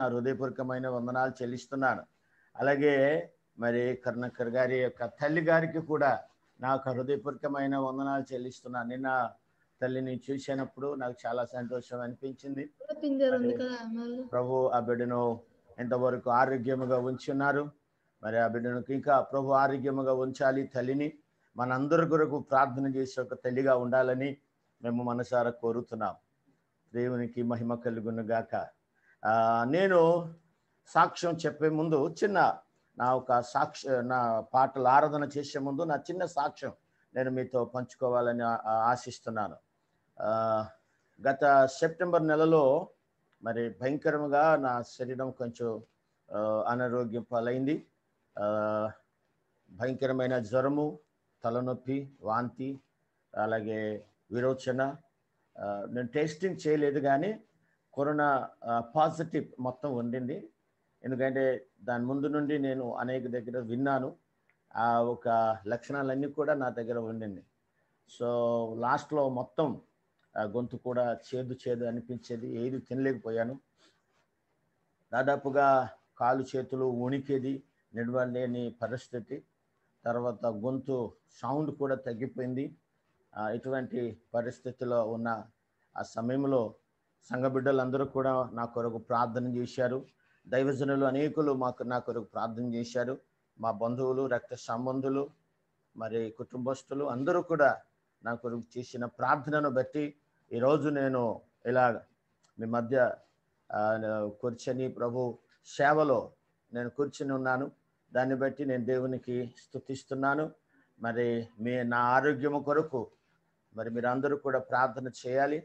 నా హృదయపూర్వకమైన వందనాలు చెల్లిస్తున్నాను. అలాగే మరి కరుణాకర్ గారి యొక్క తల్లి గారికి కూడా నాకు హృదయపూర్వకమైన వందనాలు చెల్లిస్తున్నాను. నిన్న తల్లిని చూసినప్పుడు నాకు చాలా సంతోషం అనిపించింది. ప్రభు ఆ బిడ్డను ఎంతవరకు ఆరోగ్యముగా ఉంచున్నారు. మరి ఆ బిడ్డను ఇంకా ప్రభు ఆరోగ్యముగా ఉంచాలి తల్లిని. మనందరి కొరకు ప్రార్థన చేసే ఒక తల్లిగా ఉండాలని మేము మనసారా కోరుతున్నాం. దేవునికి మహిమ కలుగును గాక నేను సాక్ష్యం చెప్పే ముందు చిన్న నా ఒక సాక్ష్య నా పాటలు ఆరాధన చేసే ముందు నా చిన్న సాక్ష్యం నేను మీతో పంచుకోవాలని ఆశిస్తున్నాను. గత సెప్టెంబర్ నెలలో మరి భయంకరంగా నా శరీరం కొంచెం అనారోగ్యం పాలైంది. భయంకరమైన జ్వరము తలనొప్పి వాంతి అలాగే విరోచన నేను టెస్టింగ్ చేయలేదు కానీ కరోనా పాజిటివ్ మొత్తం ఉండింది. ఎందుకంటే దాని ముందు నుండి నేను అనేక దగ్గర విన్నాను. ఆ ఒక లక్షణాలన్నీ కూడా నా దగ్గర ఉండింది. సో లాస్ట్లో మొత్తం ఆ గొంతు కూడా చేదు చేదు అనిపించేది. ఏది తినలేకపోయాను. దాదాపుగా కాలు చేతులు వణికేది నిడవలేని పరిస్థితి. తర్వాత గొంతు సౌండ్ కూడా తగ్గిపోయింది. ఇటువంటి పరిస్థితిలో ఉన్న ఆ సమయంలో సంఘ బిడ్డలందరూ కూడా నా కొరకు ప్రార్థన చేశారు. దైవజనులు అనేకులు మాకు నా కొరకు ప్రార్థన చేశారు. మా బంధువులు రక్త సంబంధులు మరి కుటుంబస్తులు అందరూ కూడా నా కొరకు చేసిన ప్రార్థనను బట్టి ఈరోజు నేను ఇలా మీ మధ్య కూర్చొని ప్రభు సేవలో నేను కూర్చుని ఉన్నాను. దాన్ని బట్టి నేను దేవునికి స్తుతిస్తున్నాను. మరి మీ నా ఆరోగ్యము కొరకు మరి మీరు అందరూ కూడా ప్రార్థన చేయాలి.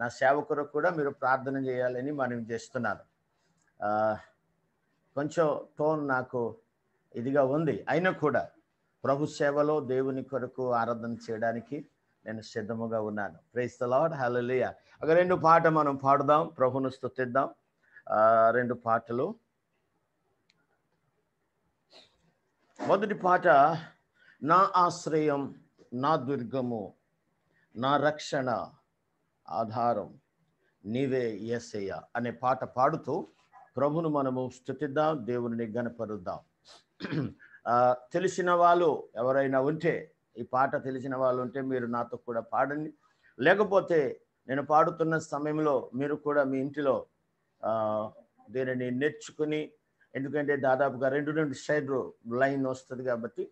నా సేవ కొరకు కూడా మీరు ప్రార్థన చేయాలని మనం చేస్తున్నాను. కొంచెం టోన్ నాకు ఇదిగా ఉంది. అయినా కూడా ప్రభు సేవలో దేవుని కొరకు ఆరాధన చేయడానికి నేను సిద్ధముగా ఉన్నాను. ప్రైస్ ద లాడ్ హల్లెలూయా ఒక రెండు పాట మనం పాడుదాం. ప్రభును స్థుతిద్దాం రెండు పాటలు. మొదటి పాట నా ఆశ్రయం నా దుర్గము నా రక్షణ ఆధారం. నీవే యేసయ్య అనే పాట పాడుతూ ప్రభును మనము స్థుతిద్దాం దేవుని గణపరుద్దాం తెలిసిన వాళ్ళు ఎవరైనా ఉంటే ఈ పాట తెలిసిన వాళ్ళు ఉంటే మీరు నాతో కూడా పాడండి. లేకపోతే నేను పాడుతున్న సమయంలో మీరు కూడా మీ ఇంటిలో దీనిని నేర్చుకుని ఎందుకంటే దాదాపుగా రెండు రెండు సైడ్ లైన్ వస్తుంది కాబట్టి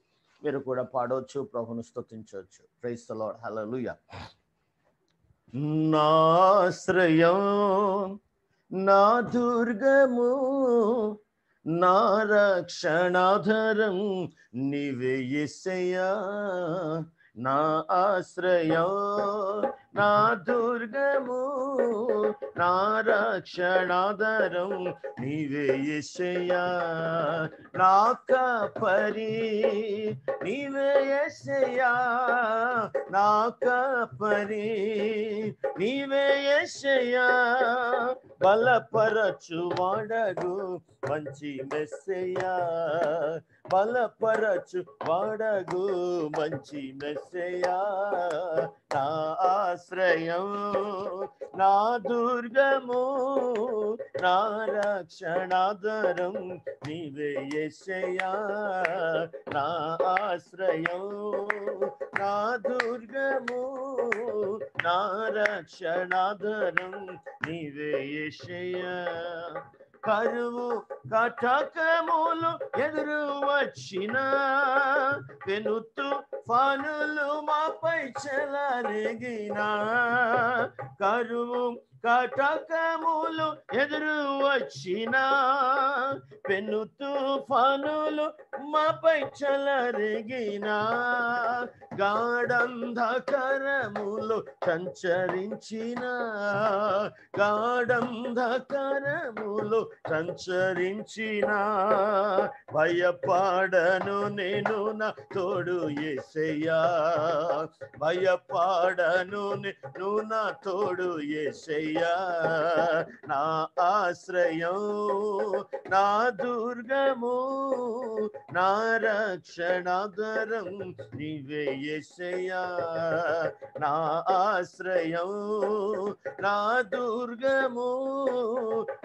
మీరు కూడా పాడవచ్చు ప్రభును స్థుతించవచ్చు ప్రైస్ హలో హల్లెలూయా నాశ్రయం నా దుర్గము నా రక్షణాధరం నీవే యేసయ్యా నా ఆశ్రయం నా దుర్గము నా రక్షణాధరం నీవే యేసయ్యా నా కాపరి నీవే యేసయ్యా నా కాపరి నీవే యేసయ్యా బలపరచు వాడగు మంచి మెస్సయ్యా బలపరచు వాడగు మంచి మెస్సయ్యా నా ఆశ్రయం నా దుర్గము నా రక్షణాధరం నీవే యేసయ్యా నా ఆశ్రయం నా దుర్గము నా రక్షణాధరం నీవే యేసయ్యా కరువు కటకములు ఎదురు వచ్చిన పెనుతు ఫనులు మాపై చెలరేగిన కరువు కటకములు ఎదురు వచ్చిన పెను తుఫానులు మాపై చలరిగిన గాఢంధకరములు సంచరించిన గాఢంధకరములు సంచరించిన భయపాడను నేను నా తోడు ఏసయ్యా భయపాడను నేను నా తోడు ఏసయ్యా. అయ్యా నా ఆశ్రయం నా దుర్గము నా రక్షణాధరం నీవే ఎసయ్యా నా ఆశ్రయం నా దుర్గము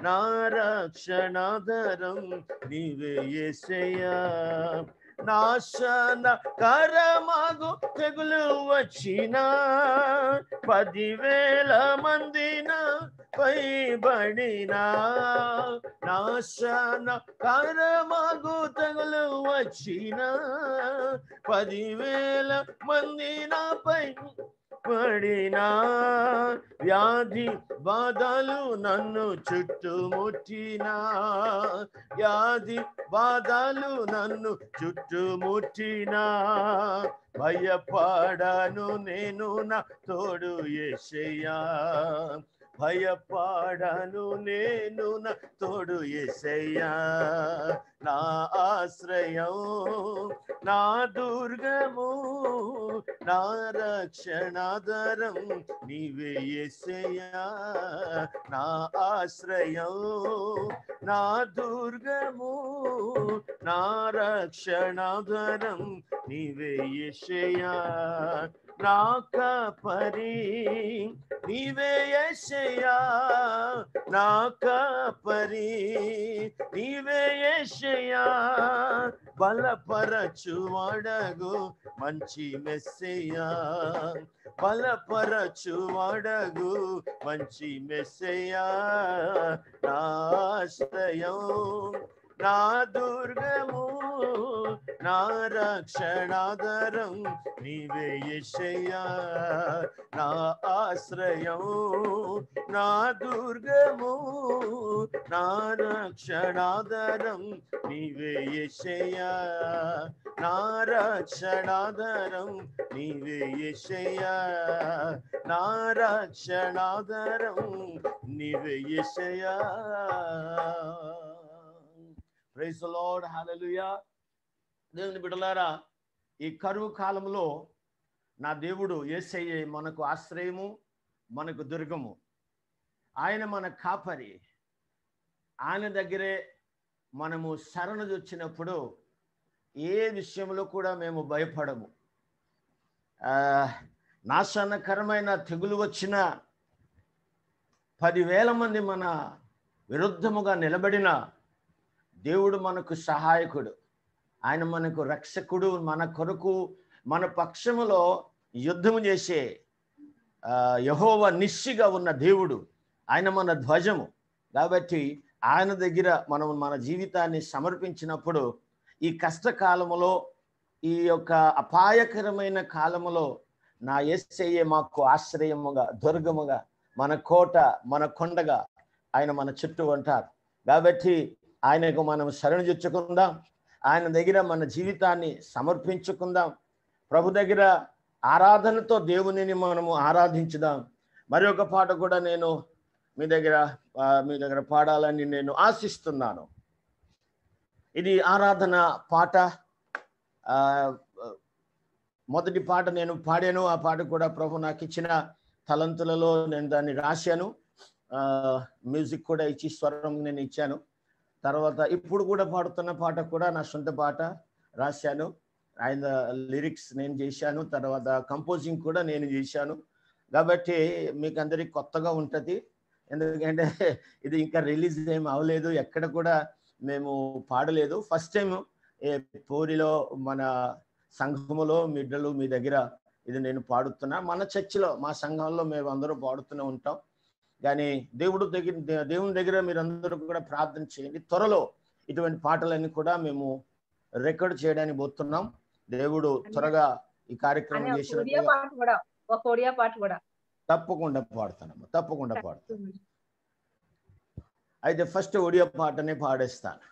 నా రక్షణాధరం నీవే ఎసయ్యా నాశన కరమగు తెగులు వచ్చిన పదివేల మందిన పైబడిన నాశన కరమగు తగులు వచ్చిన పదివేల మంది పై పడినా వ్యాధి బాధలు నన్ను చుట్టుముట్టినా వ్యాధి బాధలు నన్ను చుట్టుముట్టినా భయపడను నేను నా తోడు ఏసయ్యా. భయపడను నేను నా తోడు ఎసయ్యా నా ఆశ్రయం నా దుర్గము నా రక్షణాధరం నీవే ఎసయ్యా నా ఆశ్రయం నా దుర్గము నా రక్షణాధరం నీవే ఎసయ్యా నా కపరి నీవే యేసయ్యా నా కపరి నీవే మంచి మెస్సయ్యా బలపరచువాడగు మంచి మెస్సయ్యా నాశ్రయం నా దుర్గము నా రక్షణాధరం నీవే యెషయా నా ఆశ్రయం నా దుర్గము నా రక్షణాధరం నీవే యెషయా నా రక్షణాధరం నీవే యెషయా నా రక్షణాధరం నీవే యెషయా ప్రైజ్ లార్డ్ హల్లెలూయా దేవుని బిడ్డలారా ఈ కరువు కాలంలో నా దేవుడు ఏసయ్య మనకు ఆశ్రయము మనకు దుర్గము. ఆయన మన కాపరి. ఆయన దగ్గరే మనము శరణు వచ్చినప్పుడు ఏ విషయంలో కూడా మేము భయపడము. నాశనకరమైన తెగులు వచ్చిన పదివేల మంది మన విరుద్ధముగా నిలబడిన దేవుడు మనకు సహాయకుడు. ఆయన మనకు రక్షకుడు మన కొరకు మన పక్షములో యుద్ధము చేసే యహోవ నిశ్చిగా ఉన్న దేవుడు. ఆయన మన ధ్వజము. కాబట్టి ఆయన దగ్గర మనం మన జీవితాన్ని సమర్పించినప్పుడు ఈ కష్టకాలములో ఈ యొక్క అపాయకరమైన కాలములో నా ఎస్ఐఏ మాకు ఆశ్రయముగా దుర్గముగా మన కోట మన కొండగా ఆయన మన చుట్టూ ఉంటారు. కాబట్టి ఆయనకు మనం శరణు చుచ్చుకుందాం ఆయన దగ్గర మన జీవితాన్ని సమర్పించుకుందాం. ప్రభు దగ్గర ఆరాధనతో దేవునిని మనము ఆరాధించుదాం. మరి ఒక పాట కూడా నేను మీ దగ్గర మీ దగ్గర పాడాలని నేను ఆశిస్తున్నాను. ఇది ఆరాధన పాట. మొదటి పాట నేను పాడాను. ఆ పాట కూడా ప్రభు నాకు ఇచ్చిన తలంతులలో నేను దాన్ని రాశాను. మ్యూజిక్ కూడా ఇచ్చి స్వరం నేను ఇచ్చాను. తర్వాత ఇప్పుడు కూడా పాడుతున్న పాట కూడా నా సొంత పాట రాశాను. ఆయన లిరిక్స్ నేను చేశాను తర్వాత కంపోజింగ్ కూడా నేను చేశాను. కాబట్టి మీకు అందరికి కొత్తగా ఉంటుంది. ఎందుకంటే ఇది ఇంకా రిలీజ్ ఏం అవ్వలేదు ఎక్కడ కూడా మేము పాడలేదు. ఫస్ట్ టైం పూరిలో మన సంఘములో మిడ్డలు మీ దగ్గర ఇది నేను పాడుతున్నా. మన చర్చిలో మా సంఘంలో మేము అందరూ పాడుతూనే ఉంటాం. కానీ దేవుడు దగ్గర దేవుని దగ్గర మీరందరూ కూడా ప్రార్థన చేయండి. త్వరలో ఇటువంటి పాటలన్నీ కూడా మేము రికార్డ్ చేయడానికి పోతున్నాం. దేవుడు త్వరగా ఈ కార్యక్రమం కూడా తప్పకుండా పాడుతానమ్మా తప్పకుండా పాడుతాను. అయితే ఫస్ట్ ఒడియా పాటనే పాడేస్తాను.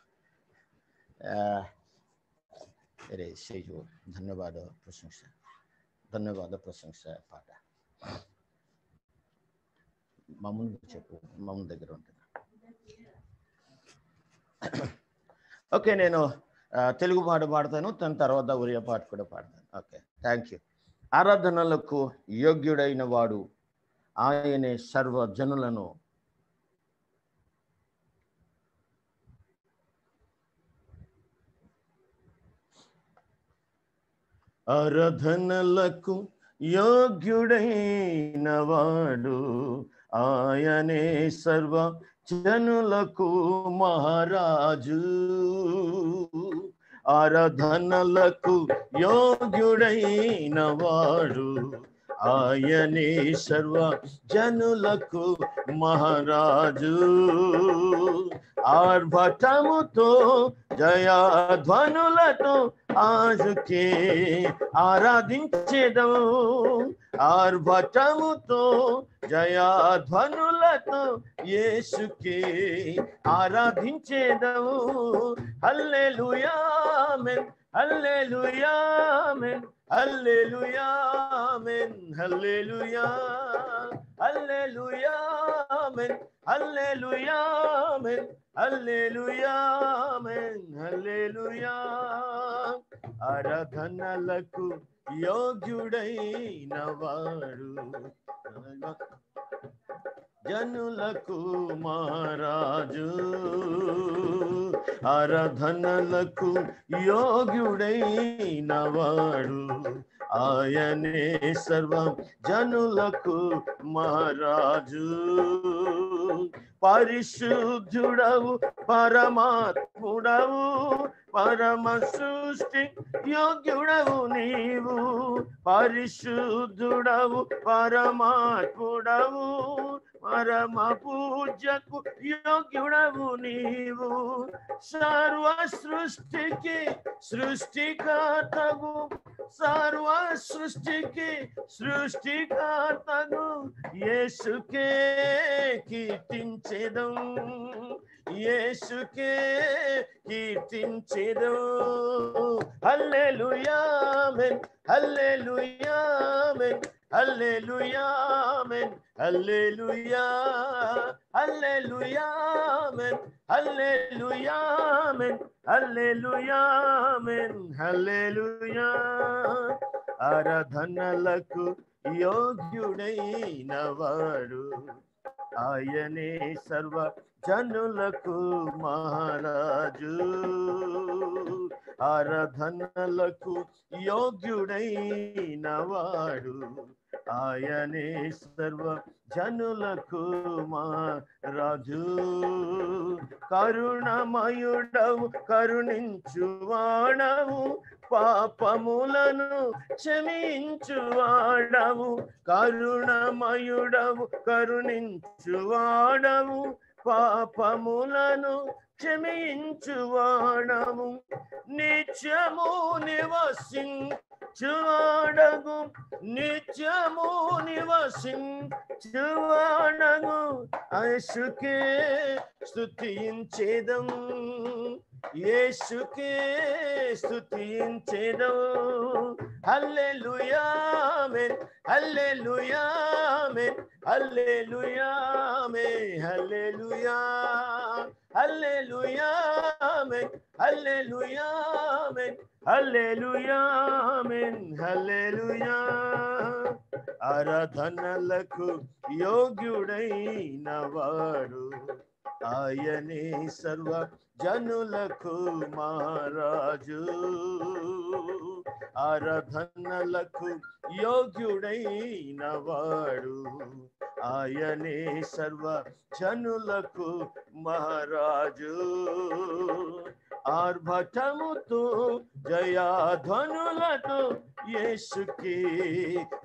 ధన్యవాద ప్రశంస ధన్యవాద ప్రశంస పాట. మమ్మల్ని చెప్పు మమ్మల్ని దగ్గర ఉంటుంది ఓకే నేను తెలుగు పాట పాడతాను దాని తర్వాత ఉరియా పాట కూడా పాడతాను. ఓకే థ్యాంక్ యూ ఆరాధనలకు యోగ్యుడైన వాడు ఆయనే సర్వజనులను. ఆరాధనలకు యోగ్యుడైన వాడు ఆయనే సర్వ జనులకు మహారాజు. ఆరాధనలకు యోగ్యుడైన వాడు. ఆయనే సర్వ జనులకు మహారాజు. ఆర్భటముతో జయాధ్వనులతో ఆజుకే ఆరాధించేదము ఆర్భటముతో జయాధ్వనులతో యేసుకే ఆరాధించేదము హల్లెలూయామెన్ హల్లెలూయామెన్ హల్లెలూయామెన్ హల్లెలూయా హల్లెలూయామెన్ హల్లెలూయామెన్ హల్లెలూయామెన్ హల్లెలూయా ఆరాధనలకు యోగ్యుడైన వాడు జనులకు మహారాజు ఆరాధనలకు యోగ్యుడైన వాడు ఆయనే సర్వం జనులకు మహారాజు పరిశుద్ధుడవు పరమాత్ముడవు పరమ సృష్టి యోగ్యుడవు నీవు. పరిశుద్ధుడవు పరమాత్ముడవు పరమ పూజకు యోగ్యుడవు నీవు. సర్వ సృష్టికి సృష్టికర్తవు సర్వ సృష్టికి సృష్టికర్తను యేసుకే కీర్తించేదం. యేసుకే కీర్తించేదం. హల్లెలూయామెన్ హల్లెలూయామెన్ హల్లెలూయామెన్ హల్లెలూయా హల్లెలూయామెన్ హల్లెలూయామెన్ హల్లెలూయామెన్ హల్లెలూయా ఆరాధనలకు యోగ్యుడైన వాడు ఆయనే సర్వ జనులకు మహారాజు. ఆరాధనలకు యోగ్యుడైన వాడు. ఆయనే సర్వ జనులకు రాజు కరుణమయుడవు కరుణించువాణవు పాపములను క్షమించువాడవు కరుణమయుడవు కరుణించువాడవు పాపములను క్షమించువాడము నిత్యము నివసించువాడగు. నిత్యము నివసించువాడగు. యేసుకే స్తుతించేదం. యేసుకే స్తుతించేదం. హల్లెలూయామెన్ హల్లెలూయామెన్ హల్లెలూయామెన్ హల్లెలూయా. హల్లెలూయామెన్ హల్లెలూయామెన్ హల్లెలూయామెన్ హల్లెలూయా ఆరాధనలకు యోగ్యుడైన వాడు ఆయనే సర్వ జనులకు మహారాజు. ఆరాధనలకు యోగ్యుడైన వాడు ఆయనే సర్వ జనులకు మహారాజు. ఆర్భటముతో జయాధ్వనులతో యేసుకి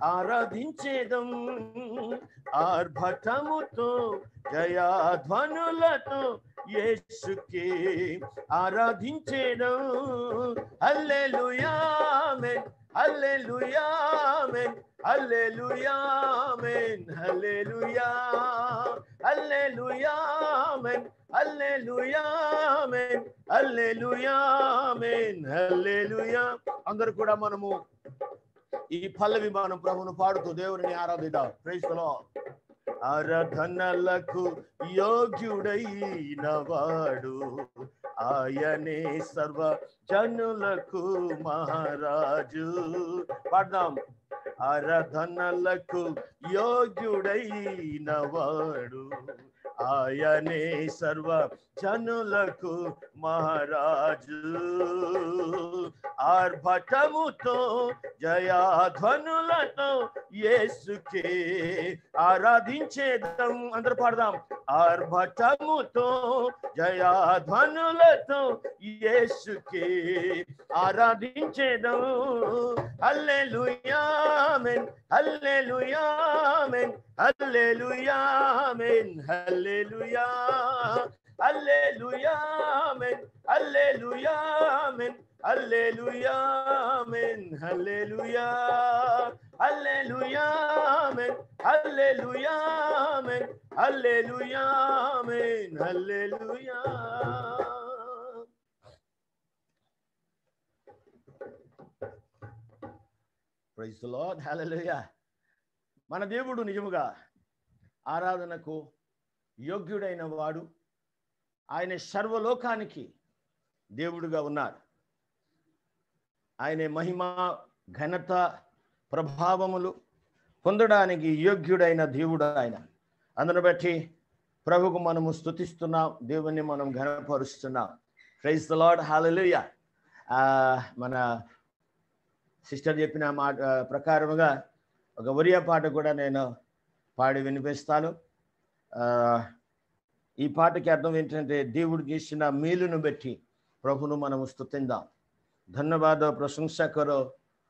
ఆరాధించేదం. ఆర్భటముతో జయాధ్వనులతో యేసుకే ఆరాధించేను. హల్లెలూయామెన్ హల్లెలూయామెన్ హల్లెలూయామెన్ హల్లెలూయా హల్లెలూయామెన్ హల్లెలూయామెన్ హల్లెలూయామెన్ హల్లెలూయా అందరూ కూడా మనము ఈ పల్లవి మనం ప్రభును పాడుతూ దేవుని ఆరాధిద్దాం. ప్రైజ్ ది లార్డ్ ఆరాధనలకు యోగ్యుడైన వాడు ఆయనే సర్వ జనులకు మహారాజు. పాడదాం. ఆరాధనలకు యోగ్యుడైన వాడు ఆయనే సర్వ జనులకు మహారాజు. ఆర్భటముతో జయాధ్వనులతో యేసుకే ఆరాధించేద్దాం అందరు పాడదాం. ఆర్భటముతో జయాధ్వనులతో యేసుకే ఆరాధించేదం. హల్లెలూయామెన్ హల్లెలూయామెన్ హల్లెలూయామెన్ హల్లెలూయా. హల్లెలూయామెన్ హల్లెలూయామెన్ Amen. హల్లెలూయా Amen. హల్లెలూయామెన్ Amen. హల్లెలూయా ప్రైజ్ ది లార్డ్ హల్లెలూయా మన దేవుడు నిజముగా ఆరాధనకు యోగ్యుడైన వాడు. ఆయన సర్వలోకానికి దేవుడుగా ఉన్నారు. ఆయన మహిమ ఘనత ప్రభావములు పొందడానికి యోగ్యుడైన దేవుడు ఆయన. అందును బట్టి ప్రభుకు మనము స్తుతిస్తున్నాం దేవుణ్ణి మనం ఘనపరుస్తున్నాం. ప్రైజ్ ద లార్డ్ హాలలుయ మన సిస్టర్ చెప్పిన మాట ప్రకారముగా ఒక ఒరియా పాట కూడా నేను పాడి వినిపిస్తాను. ఈ పాటకి అర్థం ఏంటంటే దేవుడు చేసిన మేలును బట్టి ప్రభును మనము స్తుతిందాం ଧନ୍ୟବାଦ ପ୍ରଶଂସା କର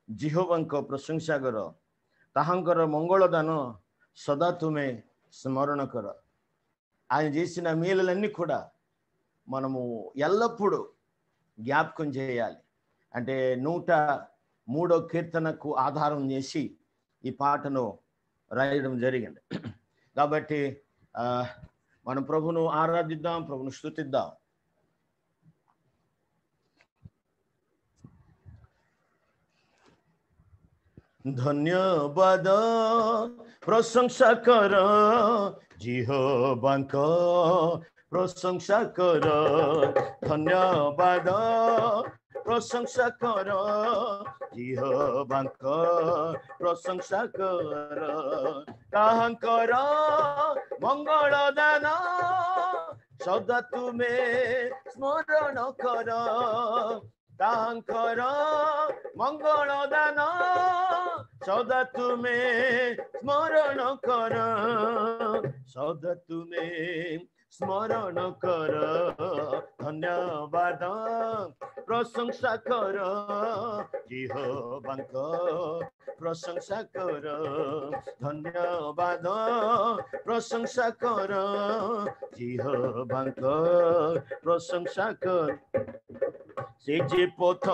ଜିହୋବାଙ୍କ ପ୍ରଶଂସା କର ତାହାଙ୍କର ମଙ୍ଗଳ ଦାନ ସଦା ତୁମେ స్మరణ కర ఆయన చేసిన మేలులన్నీ కూడా మనము ఎల్లప్పుడూ జ్ఞాపకం చేయాలి అంటే నూట మూడో కీర్తనకు ఆధారం చేసి ఈ పాటను రాయడం జరిగింది కాబట్టి ఆ, मानव प्रभु न्नु आराध्यिदां प्रभु न स्तुतिदां धन्य वदन प्रशंसा करो जिहो प्रशंसा करो धन्य প্রশংসা কর জিহবাঙ্ক প্রশংসা কর তাহাঙ্কর মঙ্গল দান সদা তুমে স্মরণ কর ତାଙ୍କର ମଙ୍ଗଳ ଦାନ ସଦା ତୁମେ ସ୍ମରଣ କର ସଦା ତୁମେ स्मरण कर, धन्यवाद, प्रशंसा कर जिहोवाङ्क प्रशंसा कर, धन्यवाद, प्रशंसा कर जिहोवाङ्क प्रशंसा कर। सीजे पथ,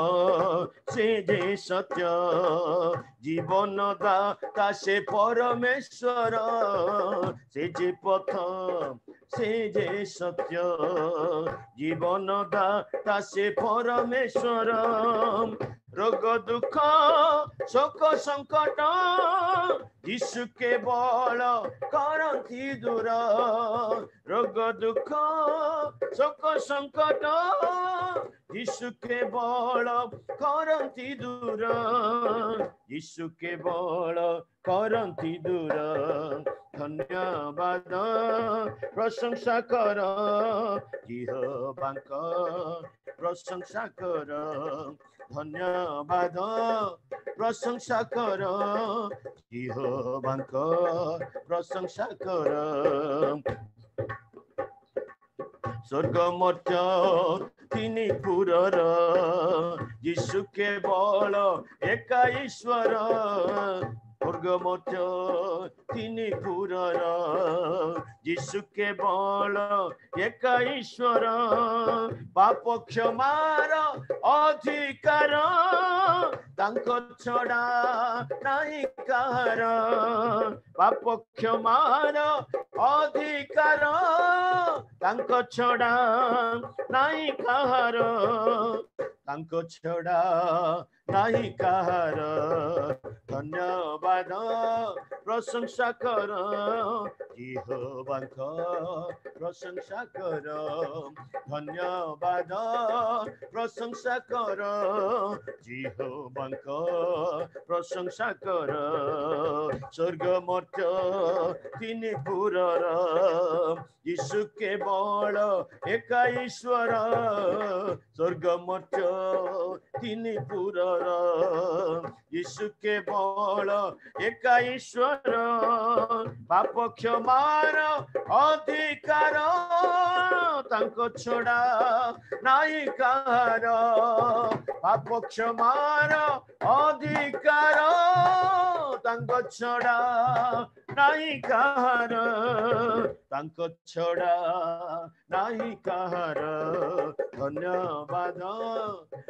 से जे सत्य, जीवन दा ता से परमेश्वर। से जे पथ, से যে সত্য জীবনদা তা সে পরমেশ্বরম। रोग दुख, शोक संकट ईशुके बल करती दूर। रोग दुख, शोक संकट ईशुके बल करती दूर। ईशुके बल करती दूर। धन्यवाद, प्रशंसा कर प्रशंसा कर। ধন্যবাদ প্রশংসা কর জিহবাঙ্ক প্রশংসা কর স্বর্গ মর্চ তিনি পুরর যিশু কেবল একা ঈশ্বর ସ୍ୱର୍ଗ ମର୍ତ୍ୟ ତିନି ପୁରର ଯୀଶୁ କେବଳ ଏକା ଈଶ୍ୱର ପାପ କ୍ଷମାର ଅଧିକାର ତାଙ୍କ ଛଡ଼ା ନାହିଁ କାହାର ପାପ କ୍ଷମାର ଅଧିକାର ତାଙ୍କ ଛଡ଼ା ନାହିଁ କାହାର ତାଙ୍କ ଛଡ଼ା ନାହିଁ କାହାର ଧନ୍ୟବାଦ ପ୍ରଶଂସା କର ଜିହୋବାଙ୍କ ପ୍ରଶଂସା କର ଧନ୍ୟବାଦ ପ୍ରଶଂସା କର ଜିହୋବାଙ୍କ ପ୍ରଶଂସା କର ସ୍ୱର୍ଗ ମର୍ତ୍ୟ ତିନି ପୁରର ଯୀଶୁ କେବଳ ଏକା ଈଶ୍ୱର ସ୍ୱର୍ଗ ମର୍ତ୍ୟ ତିନି ପୁରର ईश्वर यीशु के बोलो, एक ईश्वर। पाप क्षमार अधिकार, तांको छोड़ा नाही कार। पाप क्षमार अधिकार, तांको छोड़ा कार। तांको छोड़ा कार। धन्यवाद।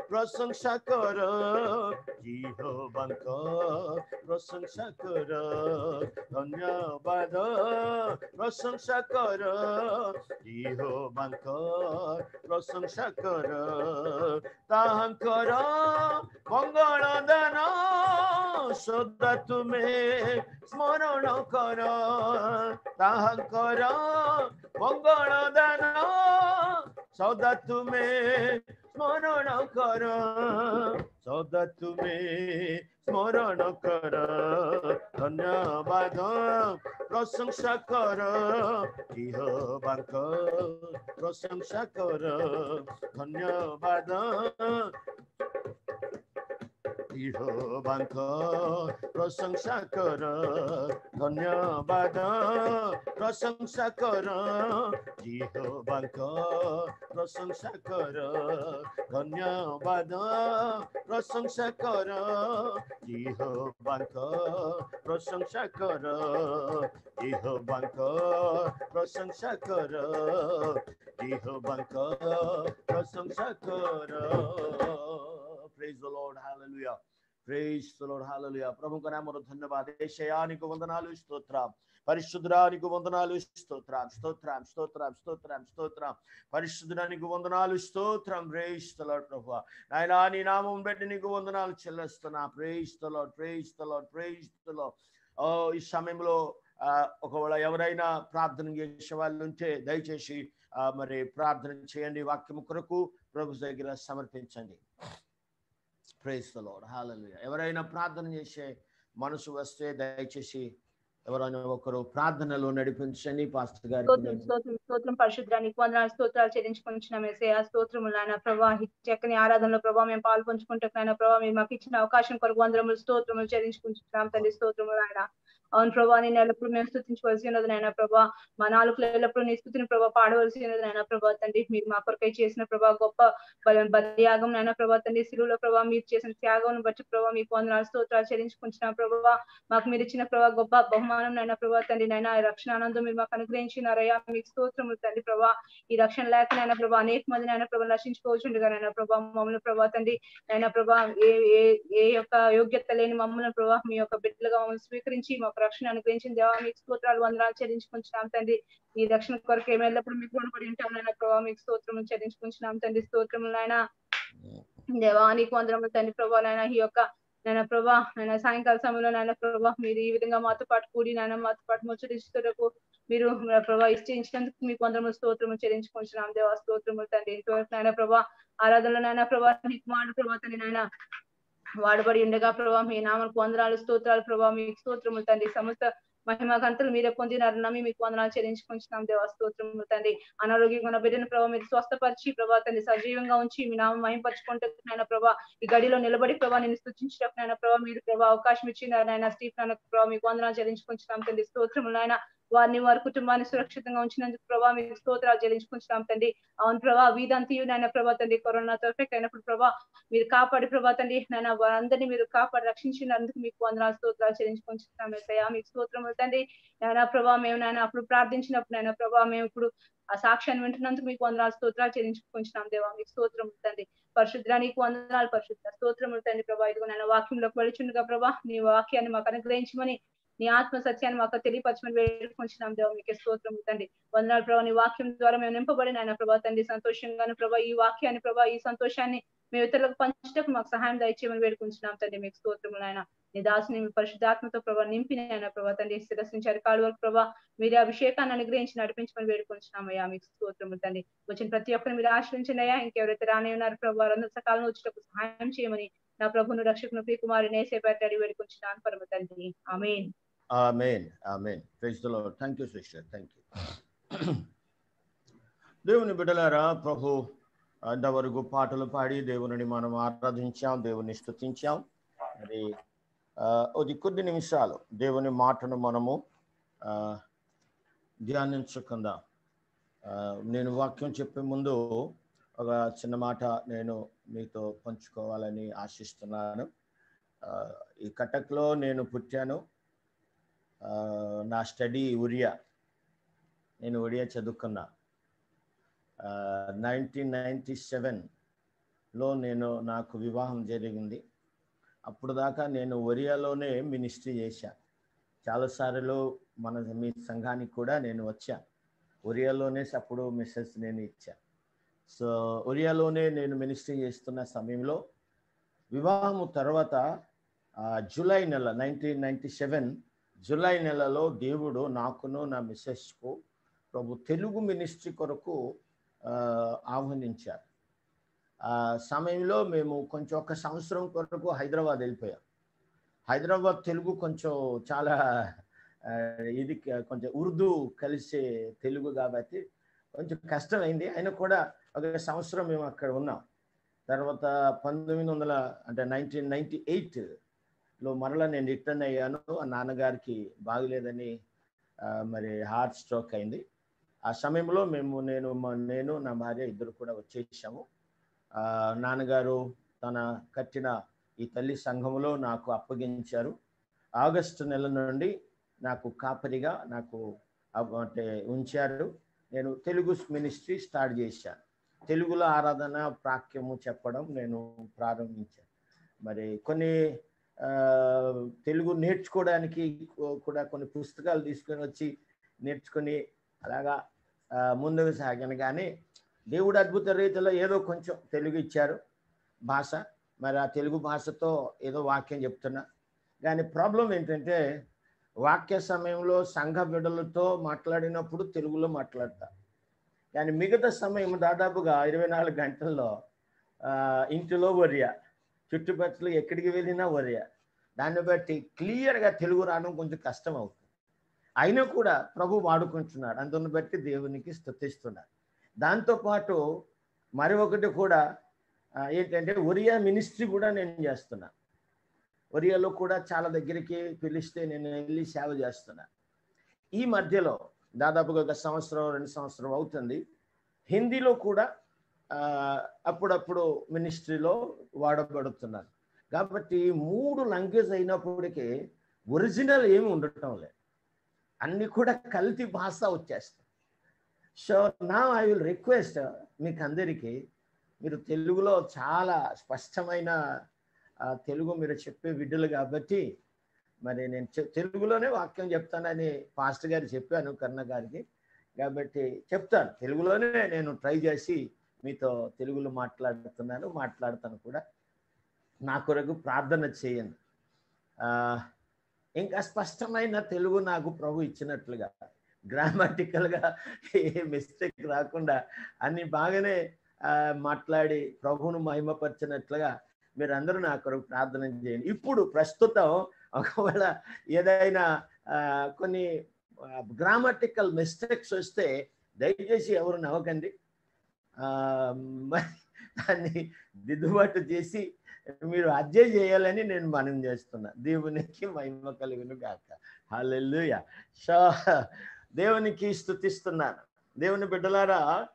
प्रशंसा कर। जीवंत प्रशंसा कर। धन्यवाद, प्रशंसा कर। जीवंत प्रशंसा कर। मंगल दान, सदा तुम्हें स्मरण कर, मंगल दान, सदा तुम्हें स्मरण कर। সদা তুমি স্মরণ কর ধন্যবাদ প্রশংসা কর ইহবাঙ্ক প্রশংসা কর ধন্যবাদ ইহবাঙ্ক প্রশংসা কর ধন্যবাদ প্রশংসা কর ইহবাঙ্ক প্রশংসা কর ধন্যবাদ প্রশংসা কর ইহবাঙ্ক প্রশংসা কর ইহবাঙ্ক প্রশংসা কর ইহবাঙ্ক প্রশংসা কর praise lord lord praise lord lord ప్రముఖ నామరు ధన్యవాద ఏషయానికి వందనాలు స్తోత్రం. పరిశుద్ధురానికి వందనాలు స్తోత్రం స్తోత్రం స్తోత్రం స్తోత్రం స్తోత్రం. పరిశుద్ధురానికి వందనాలు స్తోత్రం. ప్రైజ్ ప్రభు. నాయనా నీ నామం పెట్టి నీకు వందనాలు చెల్లిస్తున్నా. ప్రేయిస్తలో ప్రేయిస్తలో ప్రేయిస్తలో ఓ ఈ సమయంలో ఒకవేళ ఎవరైనా ప్రార్థన చేసే వాళ్ళు ఉంటే దయచేసి మరి ప్రార్థన చేయండి. వాక్యం కొరకు ప్రభు దగ్గర సమర్పించండి. ప్రైజ్ ద లార్డ్ హల్లెలూయా ఎవరైనా ప్రార్థన చేసే మనసు వస్తే దయచేసి ఎవరైనా ఒకరు ప్రార్థనలో నడిపించండి పాస్టర్ గారికి స్తోత్రం స్తోత్రం పరిశుద్ధానికి వందనాలు స్తోత్రాలు చెల్లించుకుంటున్నాం. ఏసే ఆ స్తోత్రములు నాయన. ప్రభా చక్కని ఆరాధనలో ప్రభావ మేము పాల్పంచుకుంటాం నాయన. ప్రభావ మీరు మాకు ఇచ్చిన అవకాశం కొరకు వందరములు స్తోత్రములు చెల్లించుకుంటున్నాం తండ్రి స్తోత్రములు ఆయన అవును ప్రభా నేను ఎల్లప్పుడు మేము స్థుతించవలసి ఉన్నది నాయన ప్రభా. మా నాలుగు ఎల్లప్పుడు నీ స్థుతిని ప్రభా పాడవలసి ఉన్నది నాయన ప్రభా తండ్రి. మీరు మా కొరకై చేసిన ప్రభా గొప్ప బలయాగం బలియాగం నాయన ప్రభా తండ్రి. శిలువులో ప్రభా మీరు చేసిన త్యాగం బట్టి ప్రభా మీకు వందనాలు స్తోత్రాలు చెల్లించుకుంటున్న ప్రభా. మాకు మీరు ఇచ్చిన ప్రభా గొప్ప బహుమానం నాయన ప్రభా తండ్రి. నాయన రక్షణ ఆనందం మీరు మాకు అనుగ్రహించినారయ్యా. మీకు స్తోత్రములు తండ్రి ప్రభా. ఈ రక్షణ లేక నాయన ప్రభా అనేక మంది నాయన ప్రభా నశించుకోవచ్చుండగా నాయన ప్రభా. మమ్మల్ని ప్రభా తండ్రి నాయన ప్రభా ఏ ఏ ఏ యొక్క యోగ్యత లేని మమ్మల్ని ప్రభా మీ యొక్క బిడ్డలుగా మమ్మల్ని స్వీకరించి మాకు రక్షణ అనుగ్రహించిన దేవా మీకు స్తోత్రాలు వందనాలు చెల్లించుకుంటున్నాం తండ్రి. ఈ రక్షణ కొరకు మేము మీకు రుణపడి ఉంటాం నాయన. ప్రభావ మీకు స్తోత్రములు చెల్లించుకుంటున్నాం తండ్రి. స్తోత్రములు నాయన. దేవా నీకు వందనములు తండ్రి. ప్రభా నాయన ఈ యొక్క నాయన ప్రభా నాయన సాయంకాల సమయంలో నాయన ప్రభా మీరు ఈ విధంగా మాతో పాటు కూడి నాయన మాతో పాటు ముచ్చటిస్తుటకు మీరు ప్రభా ఇష్టించినందుకు మీకు వందరములు స్తోత్రము చెల్లించుకుంటున్నాం దేవా స్తోత్రములు తండ్రి. ఇంతవరకు నాయన ప్రభా ఆరాధనలో నాయన ప్రభా నీకు మాట ప్రభా తండ్రి నాయన. వాడబడి ఉండగా ప్రభావ మీ నామకు వందనాలు స్తోత్రాలు ప్రభావ మీకు స్తోత్రములు తండ్రి. సమస్త మహిమ గంతులు మీరే పొందినారు. నమ్మి మీకు వందనాలు చెల్లించుకుంటున్నాం దేవ స్తోత్రములు తండ్రి. అనారోగ్యంగా ఉన్న బిడ్డను ప్రభావ మీరు స్వస్థపరిచి ప్రభా తండ్రి సజీవంగా ఉంచి మీ నామం మహింపరచుకుంటే నాయన ప్రభా. ఈ గడిలో నిలబడి ప్రభా నేను స్థుతించడానికి నాయన ప్రభా మీరు ప్రభా అవకాశం ఇచ్చింది నాయన. స్టీఫ్ నాయన ప్రభావ మీకు వందనాలు చెల్లించుకుంటున్నాం తండ్రి. స్తోత్రములు నాయన. వారిని వారి కుటుంబాన్ని సురక్షితంగా ఉంచినందుకు ప్రభా మీకు స్తోత్రాలు చెల్లించుకుంటున్నాం తండ్రి. అవును ప్రభా వీధంతియు నాయన ప్రభా తండ్రి కరోనాతో ఎఫెక్ట్ అయినప్పుడు ప్రభా మీరు కాపాడి ప్రభా తండ్రి. నాయన వారందరినీ మీరు కాపాడి రక్షించినందుకు మీకు వందనాలు స్తోత్రాలు చెల్లించుకుంటున్నాం ఏసయ్యా మీకు స్తోత్రం తండ్రి. నాయన ప్రభా మేము నాయన అప్పుడు ప్రార్థించినప్పుడు నాయన ప్రభా మేము ఇప్పుడు ఆ సాక్ష్యాన్ని వింటున్నందుకు మీకు వందనాలు స్తోత్రాలు చెల్లించుకుంటున్నాం దేవా మీకు స్తోత్రం తండ్రి. పరిశుద్ధ నీకు వందనాలు పరిశుద్ధ స్తోత్రం తండ్రి ప్రభా. ఇదిగో నాయన వాక్యంలోకి వెళుచుండగా ప్రభా నీ వాక్యాన్ని మాకు అనుగ్రహించమని నీ ఆత్మ సత్యాన్ని మాకు తెలియపరచమని వేడుకుంటున్నాం దేవ మీకు స్తోత్రం తండ్రి. వందనాలు ప్రభా నీ వాక్యం ద్వారా మేము నింపబడిన ఆయన ప్రభా తండ్రి సంతోషంగాను ప్రభా ఈ వాక్యాన్ని ప్రభా ఈ సంతోషాన్ని మేము ఇతరులకు పంచటకు మాకు సహాయం దయచేయమని వేడుకుంటున్నాం తండ్రి మీకు స్తోత్రములు ఆయన నీ దాసుని మీ పరిశుద్ధాత్మతో ప్రభావ నింపిన ఆయన ప్రభా తండ్రి శిరసించారు నుంచి వరకు ప్రభావ మీరే అభిషేకాన్ని అనుగ్రహించి నడిపించమని వేడుకుంటున్నామయ్యా మీకు స్తోత్రములు తండ్రి. వచ్చిన ప్రతి ఒక్కరిని మీరు ఆశ్రయించండి ఇంకెవరైతే రానే ఉన్నారు ప్రభావ వారందరూ సకాలంలో వచ్చేటప్పుడు సహాయం చేయమని నా ప్రభును రక్షకును ప్రియకుమారి నేసే పెట్టాడి వేడుకుంటున్నాను పరమ తండ్రి. Amen. Amen amen thank you sister thank you దేవుని బిడ్డలారా ప్రభు అంతవరకు పాటలు పాడి దేవుని మనం ఆరాధించాం దేవుని స్తుతించాం మరి అది కొద్ది నిమిషాలు దేవుని మాటను మనము ఆ, నేను వాక్యం చెప్పే ముందు ఒక చిన్న మాట నేను మీతో పంచుకోవాలని ఆశిస్తున్నాను. ఈ కటక్లో నేను పుట్టాను. నా స్టడీ ఒరియా నేను ఒడియా చదువుకున్నా. నైన్టీన్ నైంటీ సెవెన్లో నేను నాకు వివాహం జరిగింది. అప్పుడు దాకా నేను ఒరియాలోనే మినిస్ట్రీ చేశా. చాలాసార్లు మన మీ సంఘానికి కూడా నేను వచ్చా. ఒరియాలోనే అప్పుడు మెసేజ్ నేను ఇచ్చా. సో ఒరియాలోనే నేను మినిస్ట్రీ చేస్తున్న సమయంలో వివాహం తర్వాత జూలై నెల నైన్టీన్ నైంటీ సెవెన్ జూలై నెలలో దేవుడు నాకును నా మిస్సెస్కు ప్రభు తెలుగు మినిస్ట్రీ కొరకు ఆహ్వానించారు. ఆ సమయంలో మేము కొంచెం ఒక సంవత్సరం కొరకు హైదరాబాద్ వెళ్ళిపోయాం. హైదరాబాద్ తెలుగు కొంచెం చాలా ఇది కొంచెం ఉర్దూ కలిసే తెలుగు కాబట్టి కొంచెం కష్టమైంది. అయినా కూడా ఒక సంవత్సరం మేము అక్కడ ఉన్నాం. తర్వాత పంతొమ్మిది వందల అంటే నైన్టీన్ నైన్టీ ఎయిట్లో మరలా నేను రిటర్న్ అయ్యాను. ఆ నాన్నగారికి బాగలేదని మరి హార్ట్ స్ట్రోక్ అయింది. ఆ సమయంలో మేము నేను నేను నా భార్య ఇద్దరు కూడా వచ్చేసాము. నాన్నగారు తన కట్టిన ఈ తల్లి సంఘములో నాకు అప్పగించారు. ఆగస్టు నెల నుండి నాకు కాపరిగా నాకు అంటే ఉంచారు. నేను తెలుగు మినిస్ట్రీ స్టార్ట్ చేశాను. తెలుగులో ఆరాధన ప్రాక్యము చెప్పడం నేను ప్రారంభించాను. మరి కొన్ని తెలుగు నేర్చుకోవడానికి కూడా కొన్ని పుస్తకాలు తీసుకొని వచ్చి నేర్చుకొని అలాగా ముందుకు సాగాను. కానీ దేవుడు అద్భుత రీతిలో ఏదో కొంచెం తెలుగు ఇచ్చారు భాష. మరి ఆ తెలుగు భాషతో ఏదో వాక్యం చెప్తున్నా. కానీ ప్రాబ్లం ఏంటంటే వాక్య సమయంలో సంఘ బిడ్డలతో మాట్లాడినప్పుడు తెలుగులో మాట్లాడతా. కానీ మిగతా సమయం దాదాపుగా ఇరవై నాలుగు గంటల్లో ఇంటిలో వర్యా చుట్టుపక్కల ఎక్కడికి వెళ్ళినా వరే. దాన్ని బట్టి క్లియర్గా తెలుగు రావడం కొంచెం కష్టం అవుతుంది. అయినా కూడా ప్రభు వాడుకుంటున్నాడు. అందుని బట్టి దేవునికి స్థుతిస్తున్నాడు దాంతోపాటు మరి ఒకటి కూడా ఏంటంటే ఒరియా మినిస్ట్రీ కూడా నేను చేస్తున్నా. ఒరియాలో కూడా చాలా దగ్గరికి పిలిస్తే నేను వెళ్ళి సేవ చేస్తున్నా. ఈ మధ్యలో దాదాపుగా ఒక సంవత్సరం రెండు సంవత్సరం అవుతుంది. హిందీలో కూడా అప్పుడప్పుడు మినిస్ట్రీలో వాడబడుతున్నారు. కాబట్టి మూడు లాంగ్వేజ్ అయినప్పటికీ ఒరిజినల్ ఏమి ఉండటం లేదు. అన్ని కూడా కల్తీ భాష వచ్చేస్తాయి. సో నా ఐ విల్ రిక్వెస్ట్ మీకు అందరికీ మీరు తెలుగులో చాలా స్పష్టమైన తెలుగు మీరు చెప్పే విడ్డలు కాబట్టి మరి నేను తెలుగులోనే వాక్యం చెప్తానని పాస్టర్ గారు చెప్పాను కర్ణ గారికి. కాబట్టి చెప్తాను. తెలుగులోనే నేను ట్రై చేసి మీతో తెలుగులో మాట్లాడుతున్నాను మాట్లాడతాను కూడా. నా కొరకు ప్రార్థన చేయండి. ఇంకా స్పష్టమైన తెలుగు నాకు ప్రభు ఇచ్చినట్లుగా గ్రామాటికల్గా ఏ మిస్టేక్ రాకుండా అన్ని బాగానే మాట్లాడి ప్రభువును మహిమపరిచినట్లుగా మీరందరూ నా కొరకు ప్రార్థన చేయండి. ఇప్పుడు ప్రస్తుతం ఒకవేళ ఏదైనా కొన్ని గ్రామాటికల్ మిస్టేక్స్ వస్తే దయచేసి ఎవరు నవ్వకండి. దాన్ని దిద్దుబాటు చేసి మీరు అడ్జస్ట్ చేయాలని నేను మనం చేస్తున్నా. దేవునికి మహిమ కలుగును గాక. హల్లెలూయ. సో దేవునికి స్థుతిస్తున్నాను. దేవుని బిడ్డలారా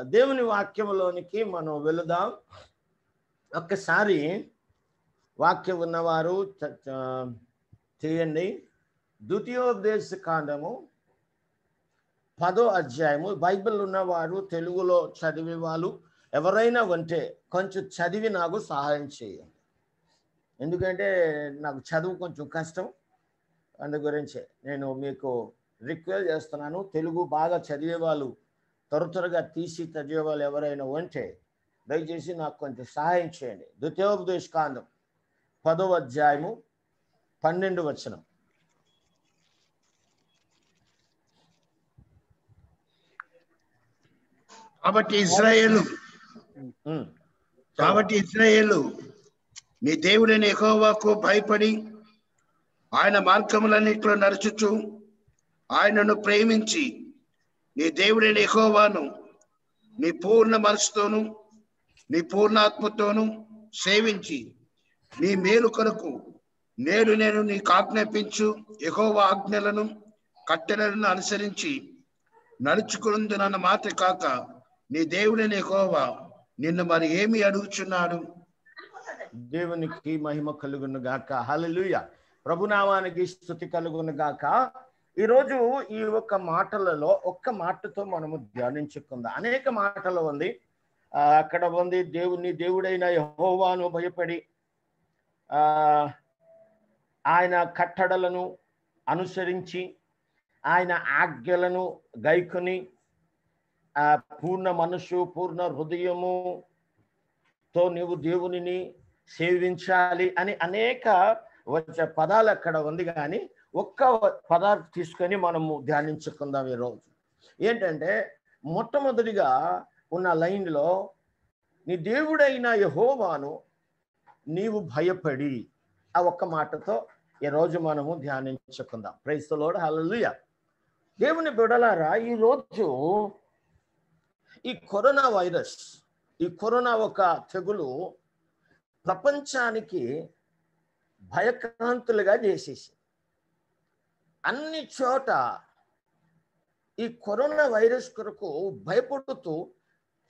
దేవుని వాక్యంలోనికి మనం వెళుదాం. ఒక్కసారి వాక్యం ఉన్నవారు చ- చేయండి. ద్వితీయోపదేశ కాండము పదో అధ్యాయము. బైబిల్ ఉన్నవారు తెలుగులో చదివే వాళ్ళు ఎవరైనా ఉంటే కొంచెం చదివి నాకు సహాయం చేయండి. ఎందుకంటే నాకు చదువు కొంచెం కష్టం. అందు గురించే నేను మీకు రిక్వెస్ట్ చేస్తున్నాను. తెలుగు బాగా చదివే వాళ్ళు త్వర త్వరగా తీసి చదివే వాళ్ళు ఎవరైనా ఉంటే దయచేసి నాకు కొంచెం సహాయం చేయండి. ద్వితీయోపదేశ కాండం పదో అధ్యాయము పన్నెండు వచనం. కాబట్టి ఇజ్రాయేలు కాబట్టి ఇజ్రాయేలు నీ దేవుడైన యెహోవాకు భయపడి ఆయన మార్గములన్నిట్లో నడుచుచు ఆయనను ప్రేమించి నీ దేవుడైన యెహోవాను నీ పూర్ణ మనసుతోను నీ పూర్ణాత్మతోను సేవించి నీ మేలు కొరకు నేడు నేను నీకు ఆజ్ఞాపించు యెహోవా ఆజ్ఞలను కట్టెలను అనుసరించి నడుచుకుందునన్న మాట కాక నీ దేవుడైన యెహోవా నిన్ను మరి ఏమి అడుగుచున్నాడు? దేవునికి మహిమ కలుగును గాక. హలలుయ ప్రభునామానికి స్థుతి కలుగును గాక. ఈరోజు ఈ ఒక్క మాటలలో ఒక్క మాటతో మనము ధ్యానించుకుందాం. అనేక మాటలు ఉంది. అక్కడ ఉంది దేవుని దేవుడైన యహోవాను భయపడి ఆ ఆయన కట్టడలను అనుసరించి ఆయన ఆజ్ఞలను గైకొని ఆ పూర్ణ మనసు పూర్ణ హృదయము తో నీవు దేవునిని సేవించాలి అని అనేక వచ్చే పదాలు అక్కడ ఉంది కానీ ఒక్క పదాలు తీసుకొని మనము ధ్యానించుకుందాం ఈరోజు. ఏంటంటే మొట్టమొదటిగా ఉన్న లైన్లో నీ దేవుడైన యహోవాను నీవు భయపడి ఆ ఒక్క మాటతో ఈరోజు మనము ధ్యానించుకుందాం. ప్రైస్తలోడు హలలుయ దేవుని బిడలారా ఈరోజు ఈ కరోనా వైరస్ ఈ కరోనా ఒక తెగులు ప్రపంచానికి భయక్రాంతులుగా చేసేసి అన్ని చోట ఈ కరోనా వైరస్ కొరకు భయపడుతూ